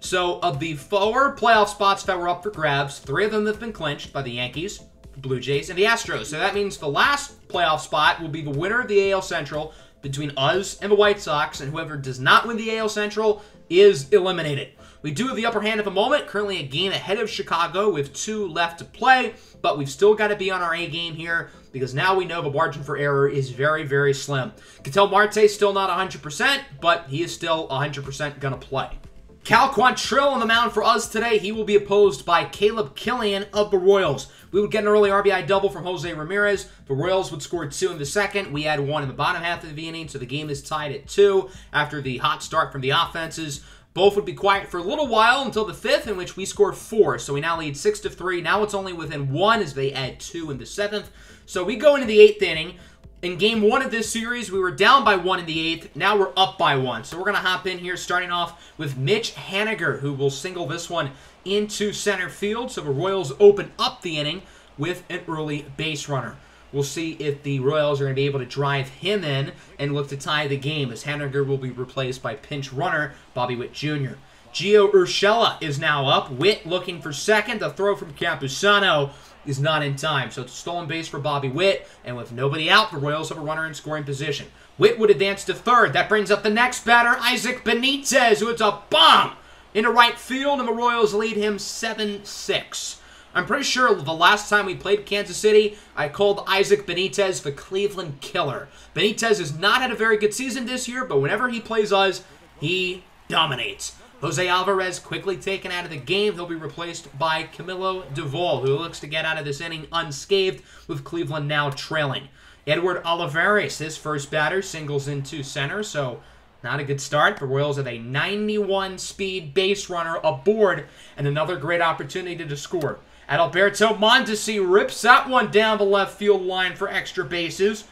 So of the four playoff spots that were up for grabs, three of them have been clinched by the Yankees, the Blue Jays, and the Astros. So that means the last playoff spot will be the winner of the AL Central between us and the White Sox, and whoever does not win the AL Central is eliminated. We do have the upper hand at the moment, currently a game ahead of Chicago with two left to play, but we've still got to be on our A game here because now we know the margin for error is very, very slim. Ketel Marte still not 100%, but he is still 100% going to play. Cal Quantrill on the mound for us today. He will be opposed by Caleb Killian of the Royals. We would get an early RBI double from Jose Ramirez. The Royals would score two in the second. We had one in the bottom half of the inning, so the game is tied at two after the hot start from the offenses. Both would be quiet for a little while until the fifth, in which we scored four. So we now lead six to three. Now it's only within one as they add two in the seventh. So we go into the eighth inning. In game one of this series, we were down by one in the eighth. Now we're up by one. So we're going to hop in here, starting off with Mitch Haniger, who will single this one into center field. So the Royals open up the inning with an early base runner. We'll see if the Royals are going to be able to drive him in and look to tie the game as Haniger will be replaced by pinch runner Bobby Witt Jr. Gio Urshela is now up. Witt looking for second. The throw from Campusano is not in time. So it's a stolen base for Bobby Witt. And with nobody out, the Royals have a runner in scoring position. Witt would advance to third. That brings up the next batter, Isaac Benitez, who hits a bomb into right field, and the Royals lead him 7-6. I'm pretty sure the last time we played Kansas City, I called Isaac Benitez the Cleveland Killer. Benitez has not had a very good season this year, but whenever he plays us, he dominates. Jose Alvarez quickly taken out of the game. He'll be replaced by Camilo Doval, who looks to get out of this inning unscathed, with Cleveland now trailing. Edward Olivares, his first batter, singles into center, so not a good start. The Royals have a 91 speed base runner aboard and another great opportunity to score. Adalberto Mondesi rips that one down the left field line for extra bases.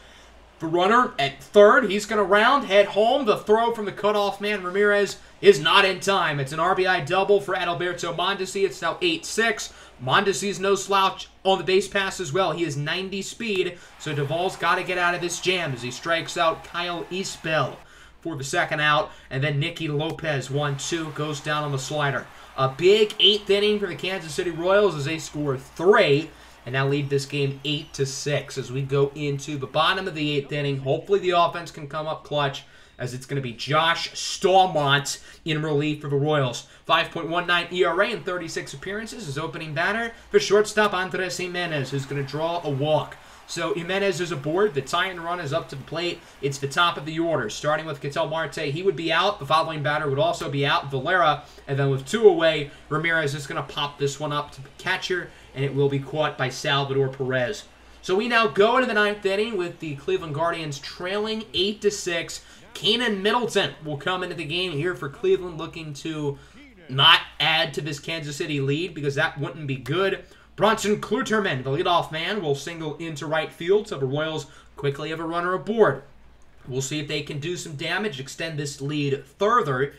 The runner at third, he's going to round, head home. The throw from the cutoff man, Ramirez, is not in time. It's an RBI double for Adalberto Mondesi. It's now 8-6. Mondesi's no slouch on the base pass as well. He is 90 speed, so Doval's got to get out of this jam as he strikes out Kyle Isbel for the second out. And then Nicky Lopez, 1-2, goes down on the slider. A big eighth inning for the Kansas City Royals as they score three. And now lead this game 8 to 6 as we go into the bottom of the eighth inning. Hopefully, the offense can come up clutch as it's going to be Josh Staumont in relief for the Royals. 5.19 ERA in 36 appearances. His opening batter for shortstop Andres Gimenez, who's going to draw a walk. So Gimenez is aboard. The tie and run is up to the plate. It's the top of the order. Starting with Ketel Marte, he would be out. The following batter would also be out, Valera. And then with two away, Ramirez is going to pop this one up to the catcher, and it will be caught by Salvador Perez. So we now go into the ninth inning with the Cleveland Guardians trailing 8 to 6. Keynan Middleton will come into the game here for Cleveland, looking to not add to this Kansas City lead because that wouldn't be good. Bronson Kluterman, the leadoff man, will single into right field, so the Royals quickly have a runner aboard. We'll see if they can do some damage, extend this lead further,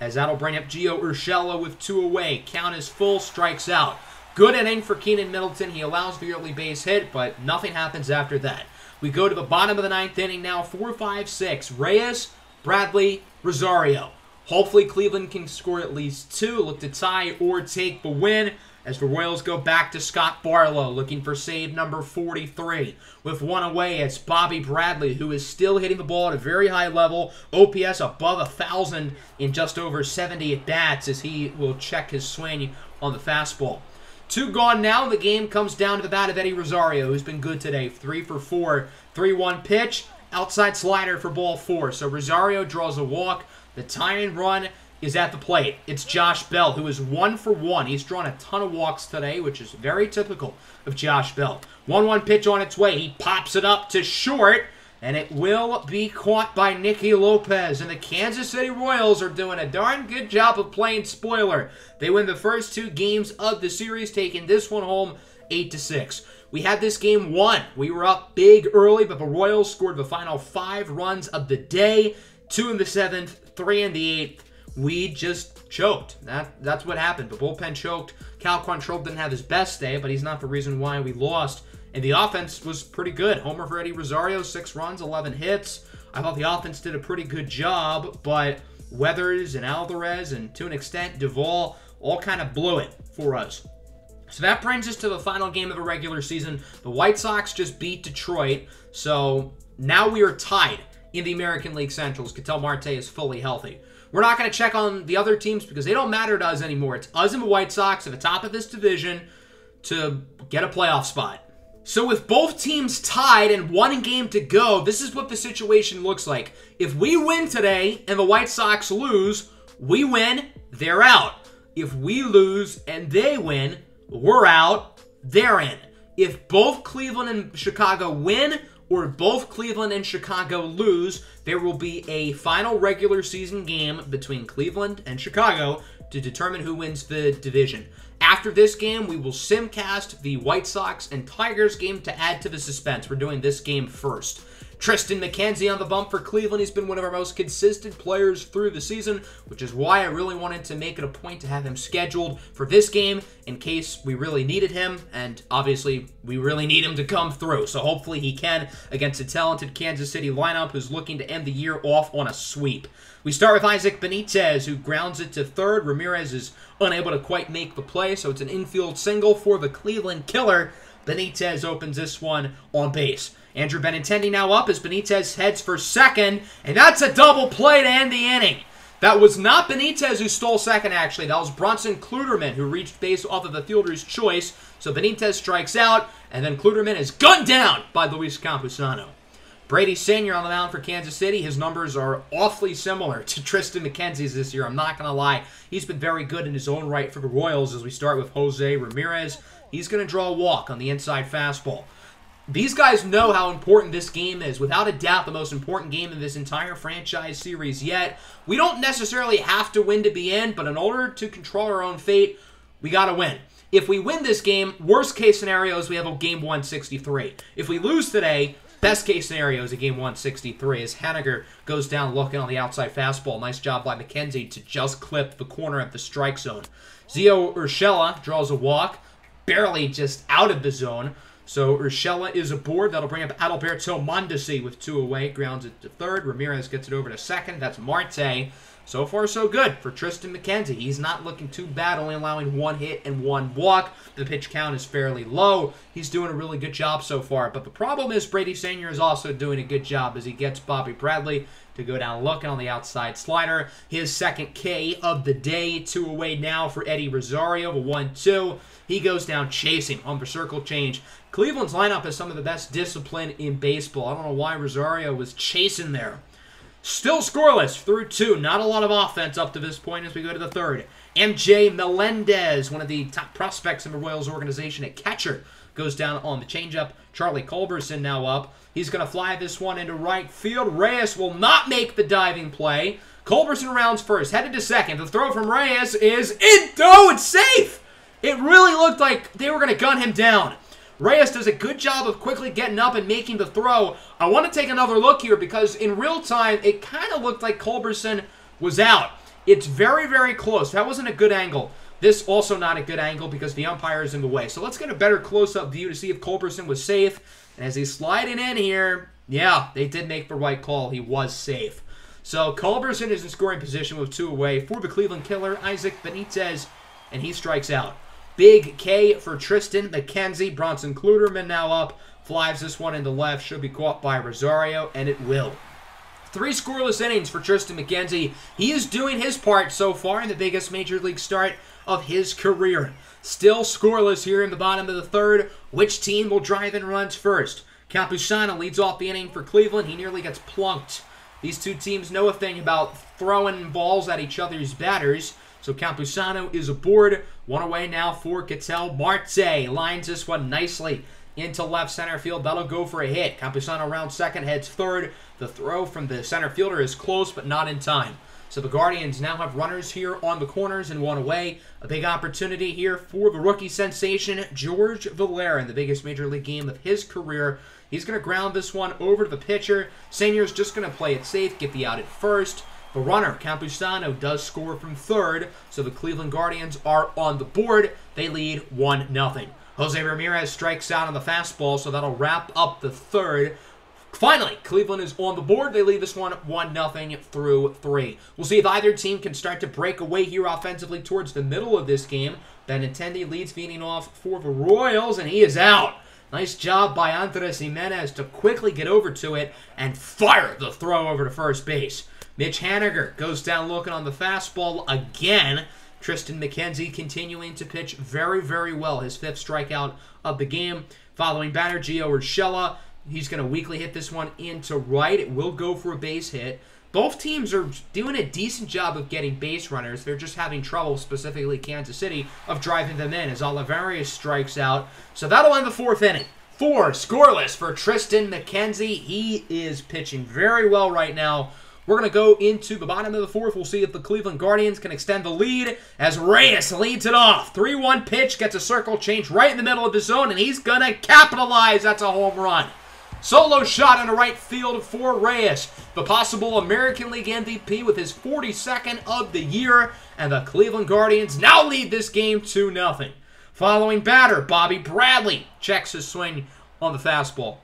as that'll bring up Gio Urshela with two away. Count is full, strikes out. Good inning for Keynan Middleton. He allows the early base hit, but nothing happens after that. We go to the bottom of the ninth inning now, 4 5 6. Reyes, Bradley, Rosario. Hopefully, Cleveland can score at least two, look to tie or take the win. As the Royals go back to Scott Barlow, looking for save number 43. With one away, it's Bobby Bradley, who is still hitting the ball at a very high level. OPS above a 1,000 in just over 70 at bats as he will check his swing on the fastball. Two gone now. The game comes down to the bat of Eddie Rosario, who's been good today. Three for four. 3 1 pitch. Outside slider for ball four. So Rosario draws a walk. The and run is at the plate. It's Josh Bell, who is one for one. He's drawn a ton of walks today, which is very typical of Josh Bell. 1 1 pitch on its way. He pops it up to short, and it will be caught by Nicky Lopez. And the Kansas City Royals are doing a darn good job of playing spoiler. They win the first two games of the series, taking this one home 8 to 6. We had this game won. We were up big early, but the Royals scored the final five runs of the day. Two in the seventh, three in the eighth we just choked. That that's what happened. The bullpen choked. Cal Quantrill didn't have his best day, but he's not the reason why we lost. And the offense was pretty good. Homer for Eddie Rosario, six runs, 11 hits. I thought the offense did a pretty good job, but Weathers and Alvarez and to an extent Doval all kind of blew it for us. So that brings us to the final game of the regular season. The White Sox just beat Detroit, so now we are tied in the American League Centrals. Ketel Marte is fully healthy. We're not going to check on the other teams because they don't matter to us anymore. It's us and the White Sox at the top of this division to get a playoff spot. So with both teams tied and one game to go, this is what the situation looks like. If we win today and the White Sox lose, we win, they're out. If we lose and they win, we're out, they're in. If both Cleveland and Chicago win, or both Cleveland and Chicago lose, there will be a final regular season game between Cleveland and Chicago to determine who wins the division. After this game, we will simcast the White Sox and Tigers game to add to the suspense. We're doing this game first. Triston McKenzie on the bump for Cleveland. He's been one of our most consistent players through the season, which is why I really wanted to make it a point to have him scheduled for this game in case we really needed him. And obviously, we really need him to come through. So hopefully he can against a talented Kansas City lineup who's looking to end the year off on a sweep. We start with Isaac Benitez, who grounds it to third. Ramirez is unable to quite make the play, so it's an infield single for the Cleveland Killer. Benitez opens this one on base. Andrew Benintendi now up as Benitez heads for second, and that's a double play to end the inning. That was not Benitez who stole second, actually. That was Bronson Kluterman who reached base off of the fielder's choice. So Benitez strikes out, and then Kluterman is gunned down by Luis Campusano. Brady Singer on the mound for Kansas City. His numbers are awfully similar to Triston McKenzie's this year. I'm not going to lie. He's been very good in his own right for the Royals as we start with Jose Ramirez. He's going to draw a walk on the inside fastball. These guys know how important this game is. Without a doubt, the most important game in this entire franchise series yet. We don't necessarily have to win to be in, but in order to control our own fate, we got to win. If we win this game, worst case scenario is we have a game 163. If we lose today, best case scenario is a game 163 as Haniger goes down looking on the outside fastball. Nice job by McKenzie to just clip the corner of the strike zone. Gio Urshela draws a walk, barely just out of the zone. So Urshela is aboard. That'll bring up Adalberto Mondesi with two away. Grounds it to third. Ramirez gets it over to second. That's Marte. So far, so good for Triston McKenzie. He's not looking too bad, only allowing one hit and one walk. The pitch count is fairly low. He's doing a really good job so far. But the problem is Brady Singer is also doing a good job as he gets Bobby Bradley to go down looking on the outside slider. His second K of the day, two away now for Eddie Rosario, a 1-2. He goes down chasing on the circle change. Cleveland's lineup is some of the best discipline in baseball. I don't know why Rosario was chasing there. Still scoreless through two. Not a lot of offense up to this point as we go to the third. MJ Melendez, one of the top prospects in the Royals organization at catcher, goes down on the changeup. Charlie Culberson now up. He's going to fly this one into right field. Reyes will not make the diving play. Culberson rounds first, headed to second. The throw from Reyes is in. Oh, it's safe! It really looked like they were going to gun him down. Reyes does a good job of quickly getting up and making the throw. I want to take another look here because in real time, it kind of looked like Culberson was out. It's very, very close. That wasn't a good angle. This also not a good angle because the umpire is in the way. So let's get a better close-up view to see if Culberson was safe. And as he's sliding in here, yeah, they did make the right call. He was safe. So Culberson is in scoring position with two away for the Cleveland killer, Isaac Benitez, and he strikes out. Big K for Triston McKenzie. Bronson Kluterman now up. Flies this one into left. Should be caught by Rosario, and it will. Three scoreless innings for Triston McKenzie. He is doing his part so far in the biggest major league start of his career. Still scoreless here in the bottom of the third. Which team will drive in runs first? Campusano leads off the inning for Cleveland. He nearly gets plunked. These two teams know a thing about throwing balls at each other's batters. So Campusano is aboard. One away now for Ketel Marte. Lines this one nicely into left center field. That'll go for a hit. Campusano around second, heads third. The throw from the center fielder is close, but not in time. So the Guardians now have runners here on the corners and one away. A big opportunity here for the rookie sensation, George Valera, in the biggest major league game of his career. He's going to ground this one over to the pitcher. Singer's just going to play it safe, get the out at first. The runner, Campusano, does score from third, so the Cleveland Guardians are on the board. They lead 1-0. Jose Ramirez strikes out on the fastball, so that'll wrap up the third. Finally, Cleveland is on the board. They lead this one 1-0 through 3. We'll see if either team can start to break away here offensively towards the middle of this game. Benintendi leads feeding off for the Royals, and he is out. Nice job by Andres Gimenez to quickly get over to it and fire the throw over to first base. Mitch Haniger goes down looking on the fastball again. Triston McKenzie continuing to pitch very, very well. His fifth strikeout of the game. Following batter, Gio Urshela. He's going to weakly hit this one into right. It will go for a base hit. Both teams are doing a decent job of getting base runners. They're just having trouble, specifically Kansas City, of driving them in as Olivares strikes out. So that'll end the fourth inning. Four scoreless for Triston McKenzie. He is pitching very well right now. We're going to go into the bottom of the fourth. We'll see if the Cleveland Guardians can extend the lead as Reyes leads it off. 3-1 pitch, gets a circle change right in the middle of the zone, and he's going to capitalize. That's a home run. Solo shot into right field for Reyes, the possible American League MVP with his 42nd of the year, and the Cleveland Guardians now lead this game 2-0. Following batter, Bobby Bradley checks his swing on the fastball.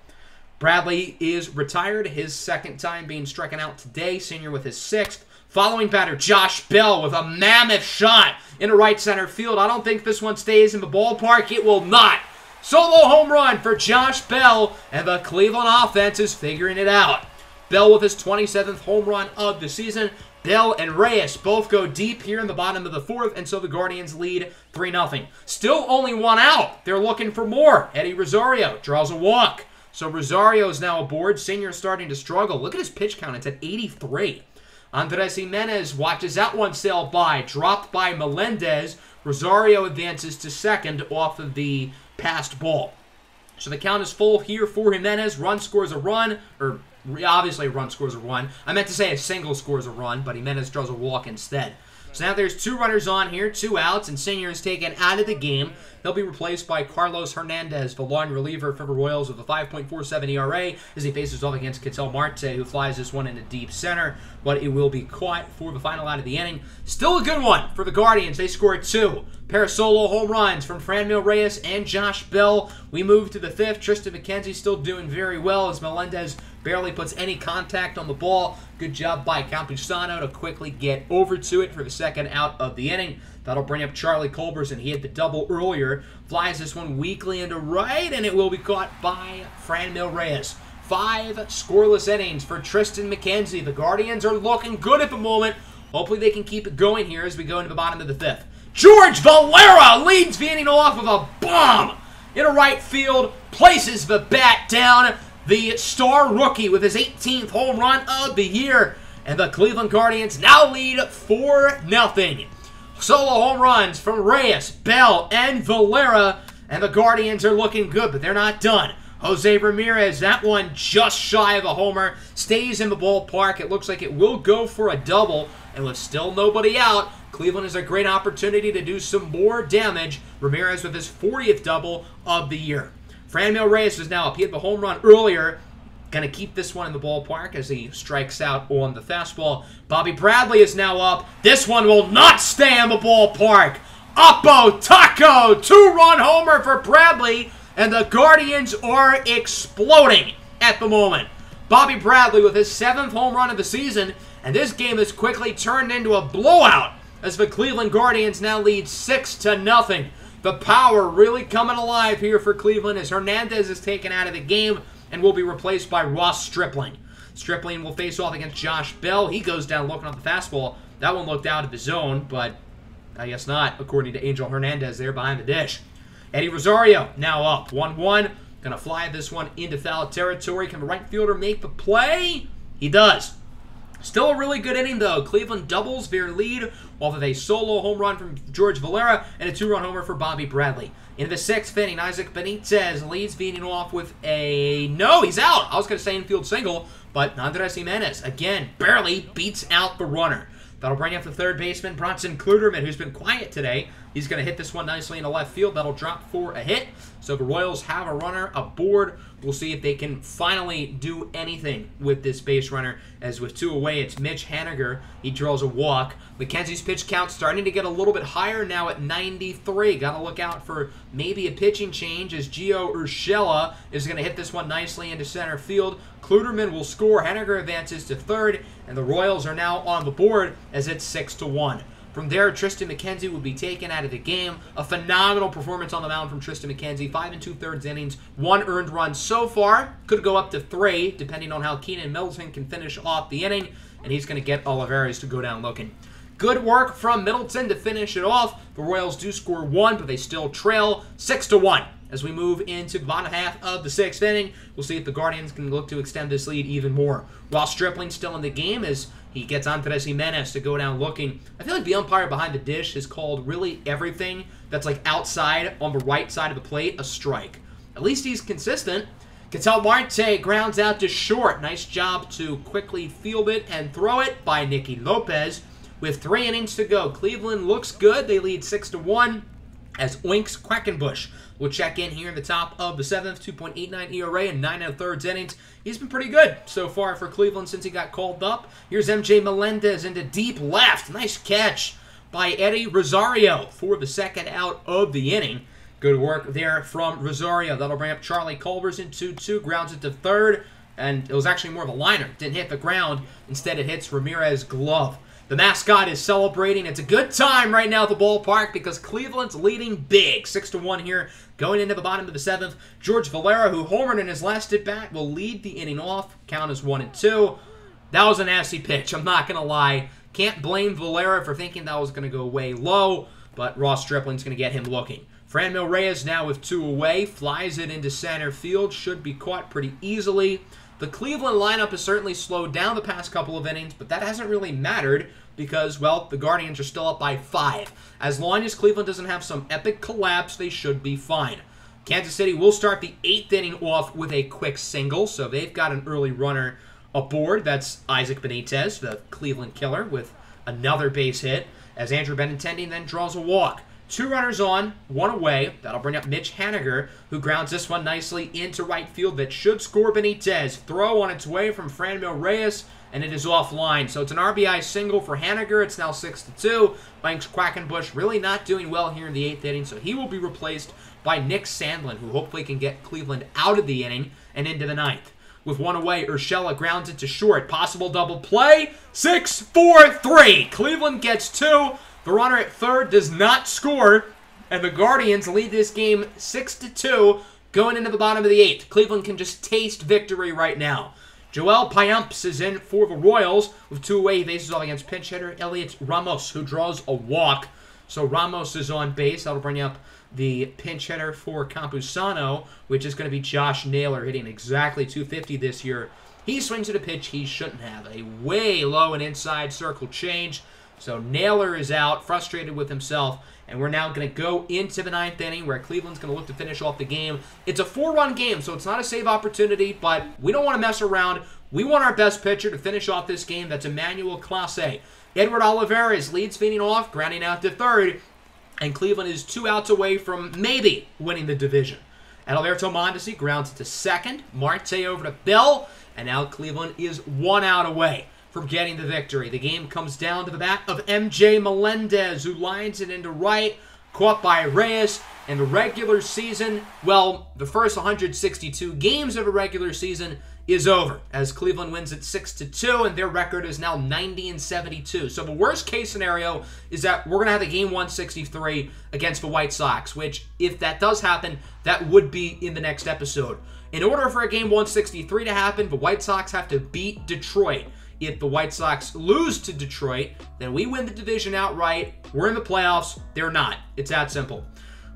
Bradley is retired, his second time being stricken out today, Singer with his sixth. Following batter, Josh Bell with a mammoth shot into right center field. I don't think this one stays in the ballpark. It will not. Solo home run for Josh Bell, and the Cleveland offense is figuring it out. Bell with his 27th home run of the season. Bell and Reyes both go deep here in the bottom of the fourth, and so the Guardians lead 3-0. Still only one out. They're looking for more. Eddie Rosario draws a walk. So Rosario is now aboard. Singer starting to struggle. Look at his pitch count. It's at 83. Andres Gimenez watches that one sail by. Dropped by Melendez. Rosario advances to second off of the passed ball. So the count is full here for Gimenez. Run scores a run, or obviously run scores a run. I meant to say a single scores a run, but he meant Gimenez draws a walk instead. So now there's two runners on here, two outs, and Singer is taken out of the game. He'll be replaced by Carlos Hernandez, the long reliever for the Royals with a 5.47 ERA as he faces off against Ketel Marte, who flies this one into deep center, but it will be caught for the final out of the inning. Still a good one for the Guardians. They score two. Pair of solo home runs from Franmil Reyes and Josh Bell. We move to the fifth. Triston McKenzie still doing very well as Melendez barely puts any contact on the ball. Good job by Campusano to quickly get over to it for the second out of the inning. That'll bring up Charlie Culbers, and he hit the double earlier. Flies this one weakly into right, and it will be caught by Franmil Reyes. Five scoreless innings for Triston McKenzie. The Guardians are looking good at the moment. Hopefully they can keep it going here as we go into the bottom of the fifth. George Valera leads inning off with a bomb in a right field, places the bat down. The star rookie with his 18th home run of the year. And the Cleveland Guardians now lead 4 0. Solo home runs from Reyes, Bell, and Valera. And the Guardians are looking good, but they're not done. Jose Ramirez, that one just shy of a homer, stays in the ballpark. It looks like it will go for a double, and with still nobody out, Cleveland has a great opportunity to do some more damage. Ramirez with his 40th double of the year. Franmil Reyes is now up. He hit the home run earlier. Going to keep this one in the ballpark as he strikes out on the fastball. Bobby Bradley is now up. This one will not stay in the ballpark. Oppo Taco, two-run homer for Bradley, and the Guardians are exploding at the moment. Bobby Bradley with his seventh home run of the season, and this game has quickly turned into a blowout as the Cleveland Guardians now lead 6 to nothing. The power really coming alive here for Cleveland as Hernandez is taken out of the game and will be replaced by Ross Stripling. Stripling will face off against Josh Bell. He goes down looking at the fastball. That one looked out of the zone, but I guess not, according to Angel Hernandez there behind the dish. Eddie Rosario now up 1 1. Gonna fly this one into foul territory. Can the right fielder make the play? He does. Still a really good inning, though. Cleveland doubles their lead off of a solo home run from George Valera and a two run homer for Bobby Bradley. In the sixth inning, Isaac Benitez leads the inning off with a. No, he's out! I was going to say infield single, but Andres Gimenez, again, barely beats out the runner. That'll bring up the third baseman, Bronson Kluterman, who's been quiet today. He's going to hit this one nicely in the left field. That'll drop for a hit. So the Royals have a runner aboard. We'll see if they can finally do anything with this base runner. As with two away, it's Mitch Haniger. He draws a walk. McKenzie's pitch count starting to get a little bit higher now at 93. Got to look out for maybe a pitching change as Gio Urshela is going to hit this one nicely into center field. Kluterman will score. Haniger advances to third, and the Royals are now on the board as it's 6 to 1. From there, Triston McKenzie will be taken out of the game. A phenomenal performance on the mound from Triston McKenzie. Five and two thirds innings, one earned run so far. Could go up to three, depending on how Keynan Middleton can finish off the inning. And he's going to get Olivares to go down looking. Good work from Middleton to finish it off. The Royals do score one, but they still trail six to one. As we move into the bottom half of the sixth inning, we'll see if the Guardians can look to extend this lead even more. While Stripling still in the game as he gets Andres Gimenez to go down looking. I feel like the umpire behind the dish has called really everything that's like outside on the right side of the plate a strike. At least he's consistent. Ketel Marte grounds out to short. Nice job to quickly field it and throw it by Nicky Lopez. With three innings to go, Cleveland looks good. They lead 6 to 1 as Banks Quackenbush will check in here in the top of the seventh, 2.89 ERA and nine and a thirds innings. He's been pretty good so far for Cleveland since he got called up. Here's MJ Melendez into deep left. Nice catch by Eddie Rosario for the second out of the inning. Good work there from Rosario. That'll bring up Charlie Culbers in 2-2, grounds it to third, and it was actually more of a liner. Didn't hit the ground. Instead, it hits Ramirez's glove. The mascot is celebrating. It's a good time right now at the ballpark because Cleveland's leading big. 6 to 1 here going into the bottom of the seventh. George Valera, who homered in his last at bat, will lead the inning off. Count is 1 and 2. That was a nasty pitch. I'm not going to lie. Can't blame Valera for thinking that was going to go way low, but Ross Stripling's going to get him looking. Franmil Reyes now with two away, flies it into center field, should be caught pretty easily. The Cleveland lineup has certainly slowed down the past couple of innings, but that hasn't really mattered because, well, the Guardians are still up by five. As long as Cleveland doesn't have some epic collapse, they should be fine. Kansas City will start the eighth inning off with a quick single, so they've got an early runner aboard. That's Isaac Benitez, the Cleveland killer, with another base hit, as Andrew Benintendi then draws a walk. Two runners on, one away. That'll bring up Mitch Haniger, who grounds this one nicely into right field that should score Benitez. Throw on its way from Franmil Reyes, and it is offline. So it's an RBI single for Haniger. It's now 6 to 2. Banks Quackenbush really not doing well here in the eighth inning, so he will be replaced by Nick Sandlin, who hopefully can get Cleveland out of the inning and into the ninth. With one away, Urshela grounds it to short. Possible double play. 6 4 3. Cleveland gets two. The runner at third does not score, and the Guardians lead this game 6 to 2 going into the bottom of the eighth. Cleveland can just taste victory right now. Joel Payamps is in for the Royals with two away. Faces off against pinch hitter Heliot Ramos, who draws a walk. So Ramos is on base. That'll bring up the pinch hitter for Campusano, which is going to be Josh Naylor, hitting exactly 250 this year. He swings at a pitch he shouldn't have. A way low and inside circle change. So Naylor is out, frustrated with himself, and we're now going to go into the ninth inning where Cleveland's going to look to finish off the game. It's a four-run game, so it's not a save opportunity, but we don't want to mess around. We want our best pitcher to finish off this game. That's Emmanuel Clase. Edward Olivares leads feeding off, grounding out to third, and Cleveland is two outs away from maybe winning the division. Alberto Mondesi grounds to second, Marte over to Bell, and now Cleveland is one out away from getting the victory. The game comes down to the bat of MJ Melendez, who lines it into right, caught by Reyes. In the regular season, well, the first 162 games of a regular season is over as Cleveland wins at 6 to 2 and their record is now 90 and 72. So the worst case scenario is that we're going to have a game 163 against the White Sox, which if that does happen, that would be in the next episode. In order for a game 163 to happen, the White Sox have to beat Detroit. If the White Sox lose to Detroit, then we win the division outright. We're in the playoffs. They're not. It's that simple.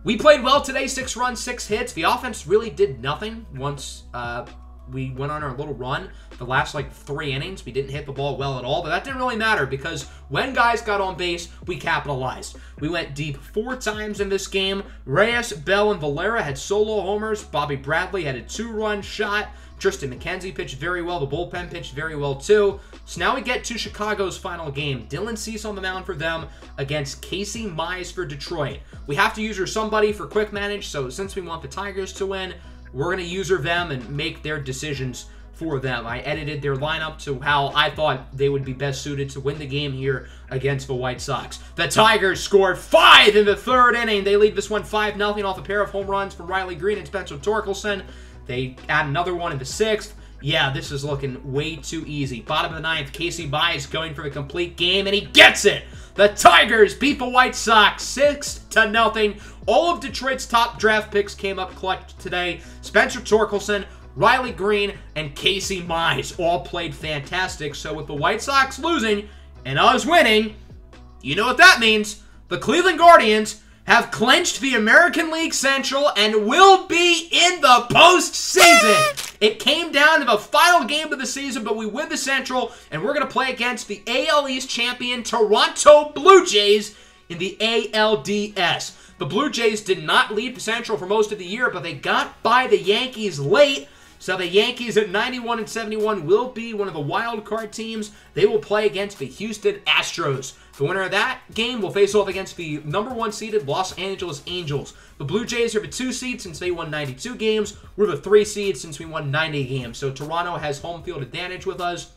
We played well today, six runs, six hits. The offense really did nothing once uh, we went on our little run. The last like three innings, we didn't hit the ball well at all, but that didn't really matter because when guys got on base, we capitalized. We went deep four times in this game. Reyes, Bell, and Valera had solo homers. Bobby Bradley had a two-run shot. Triston McKenzie pitched very well. The bullpen pitched very well too. So now we get to Chicago's final game. Dylan Cease on the mound for them against Casey Mize for Detroit. We have to user somebody for quick manage, so since we want the Tigers to win, we're going to user them and make their decisions for them. I edited their lineup to how I thought they would be best suited to win the game here against the White Sox. The Tigers scored five in the third inning. They lead this one 5 0 off a pair of home runs from Riley Greene and Spencer Torkelson. They add another one in the sixth. Yeah, this is looking way too easy. Bottom of the ninth, Casey Mize going for the complete game, and he gets it! The Tigers beat the White Sox 6 to nothing. All of Detroit's top draft picks came up clutch today. Spencer Torkelson, Riley Greene, and Casey Mize all played fantastic. So with the White Sox losing and us winning, you know what that means. The Cleveland Guardians have clinched the American League Central and will be in the postseason. It came down to the final game of the season, but we win the Central, and we're going to play against the AL East champion Toronto Blue Jays in the ALDS. The Blue Jays did not lead the Central for most of the year, but they got by the Yankees late. So the Yankees at 91 and 71 will be one of the wild card teams. They will play against the Houston Astros. The winner of that game will face off against the number one seeded Los Angeles Angels. The Blue Jays are the two seed since they won 92 games. We're the three seed since we won 90 games. So Toronto has home field advantage with us.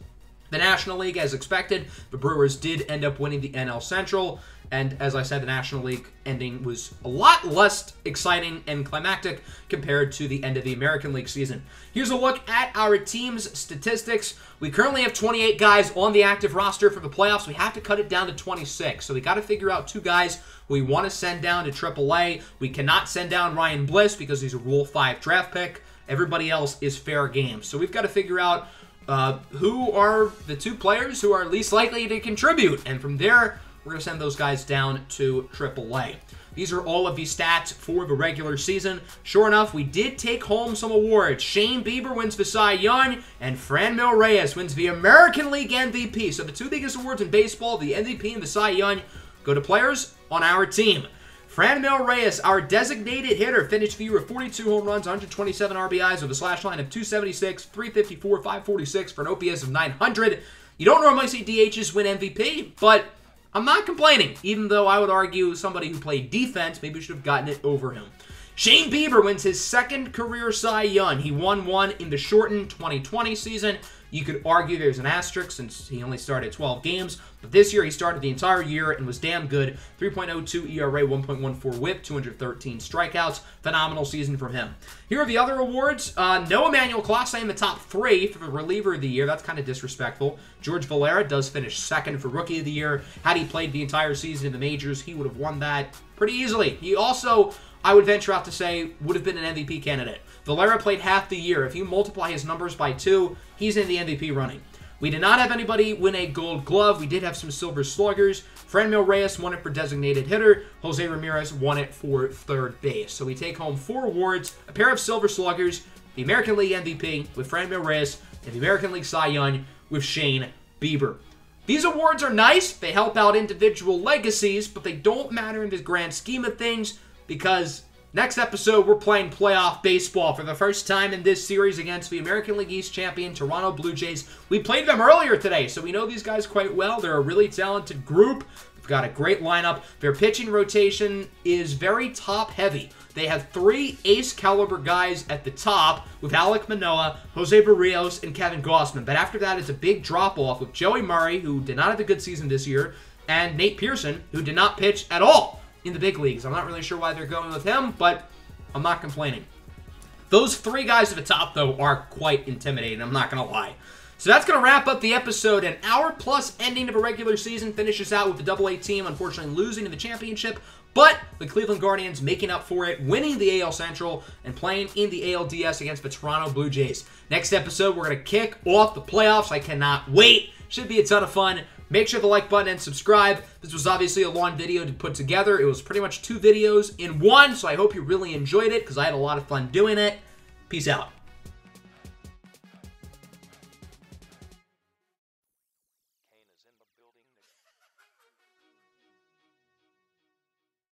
The National League, as expected, the Brewers did end up winning the NL Central. And as I said, the National League ending was a lot less exciting and climactic compared to the end of the American League season. Here's a look at our team's statistics. We currently have 28 guys on the active roster for the playoffs. We have to cut it down to 26. So we got to figure out two guys we want to send down to AAA. We cannot send down Ryan Bliss because he's a Rule 5 draft pick. Everybody else is fair game. So we've got to figure out uh, who are the two players who are least likely to contribute. And from there, we're going to send those guys down to AAA. These are all of the stats for the regular season. Sure enough, we did take home some awards. Shane Bieber wins the Cy Young, and Franmil Reyes wins the American League MVP. So the two biggest awards in baseball, the MVP and the Cy Young, go to players on our team. Franmil Reyes, our designated hitter, finished the year with 42 home runs, 127 RBIs with a slash line of 276, 354, 546 for an OPS of 900. You don't normally see DHs win MVP, but I'm not complaining, even though I would argue somebody who played defense maybe should have gotten it over him. Shane Bieber wins his second career Cy Young. He won one in the shortened 2020 season. You could argue there's an asterisk since he only started 12 games, but this year he started the entire year and was damn good. 3.02 ERA, 1.14 whip, 213 strikeouts. Phenomenal season from him. Here are the other awards. Uh, no Emmanuel Clase in the top three for the reliever of the year. That's kind of disrespectful. George Valera does finish second for rookie of the year. Had he played the entire season in the majors, he would have won that pretty easily. He also I would venture out to say would have been an MVP candidate. Valera played half the year. If you multiply his numbers by two, he's in the MVP running. We did not have anybody win a gold glove. We did have some silver sluggers. Franmil Reyes won it for designated hitter. Jose Ramirez won it for third base. So we take home four awards, a pair of silver sluggers, the American League MVP with Franmil Reyes, and the American League Cy Young with Shane Bieber. These awards are nice. They help out individual legacies, but they don't matter in the grand scheme of things because next episode we're playing playoff baseball for the first time in this series against the American League East champion Toronto Blue Jays. We played them earlier today, so we know these guys quite well. They're a really talented group. They've got a great lineup. Their pitching rotation is very top heavy. They have three ace caliber guys at the top with Alek Manoah, Jose Berrios, and Kevin Gausman. But after that, it's a big drop off with Joey Murray, who did not have a good season this year, and Nate Pearson, who did not pitch at all in the big leagues. I'm not really sure why they're going with him, but I'm not complaining. Those three guys at the top, though, are quite intimidating. I'm not going to lie. So that's going to wrap up the episode. An hour plus ending of a regular season finishes out with the Double A team unfortunately losing in the championship, but the Cleveland Guardians making up for it, winning the AL Central and playing in the ALDS against the Toronto Blue Jays. Next episode, we're going to kick off the playoffs. I cannot wait. Should be a ton of fun. Make sure to like button and subscribe. This was obviously a long video to put together. It was pretty much two videos in one, so I hope you really enjoyed it because I had a lot of fun doing it. Peace out.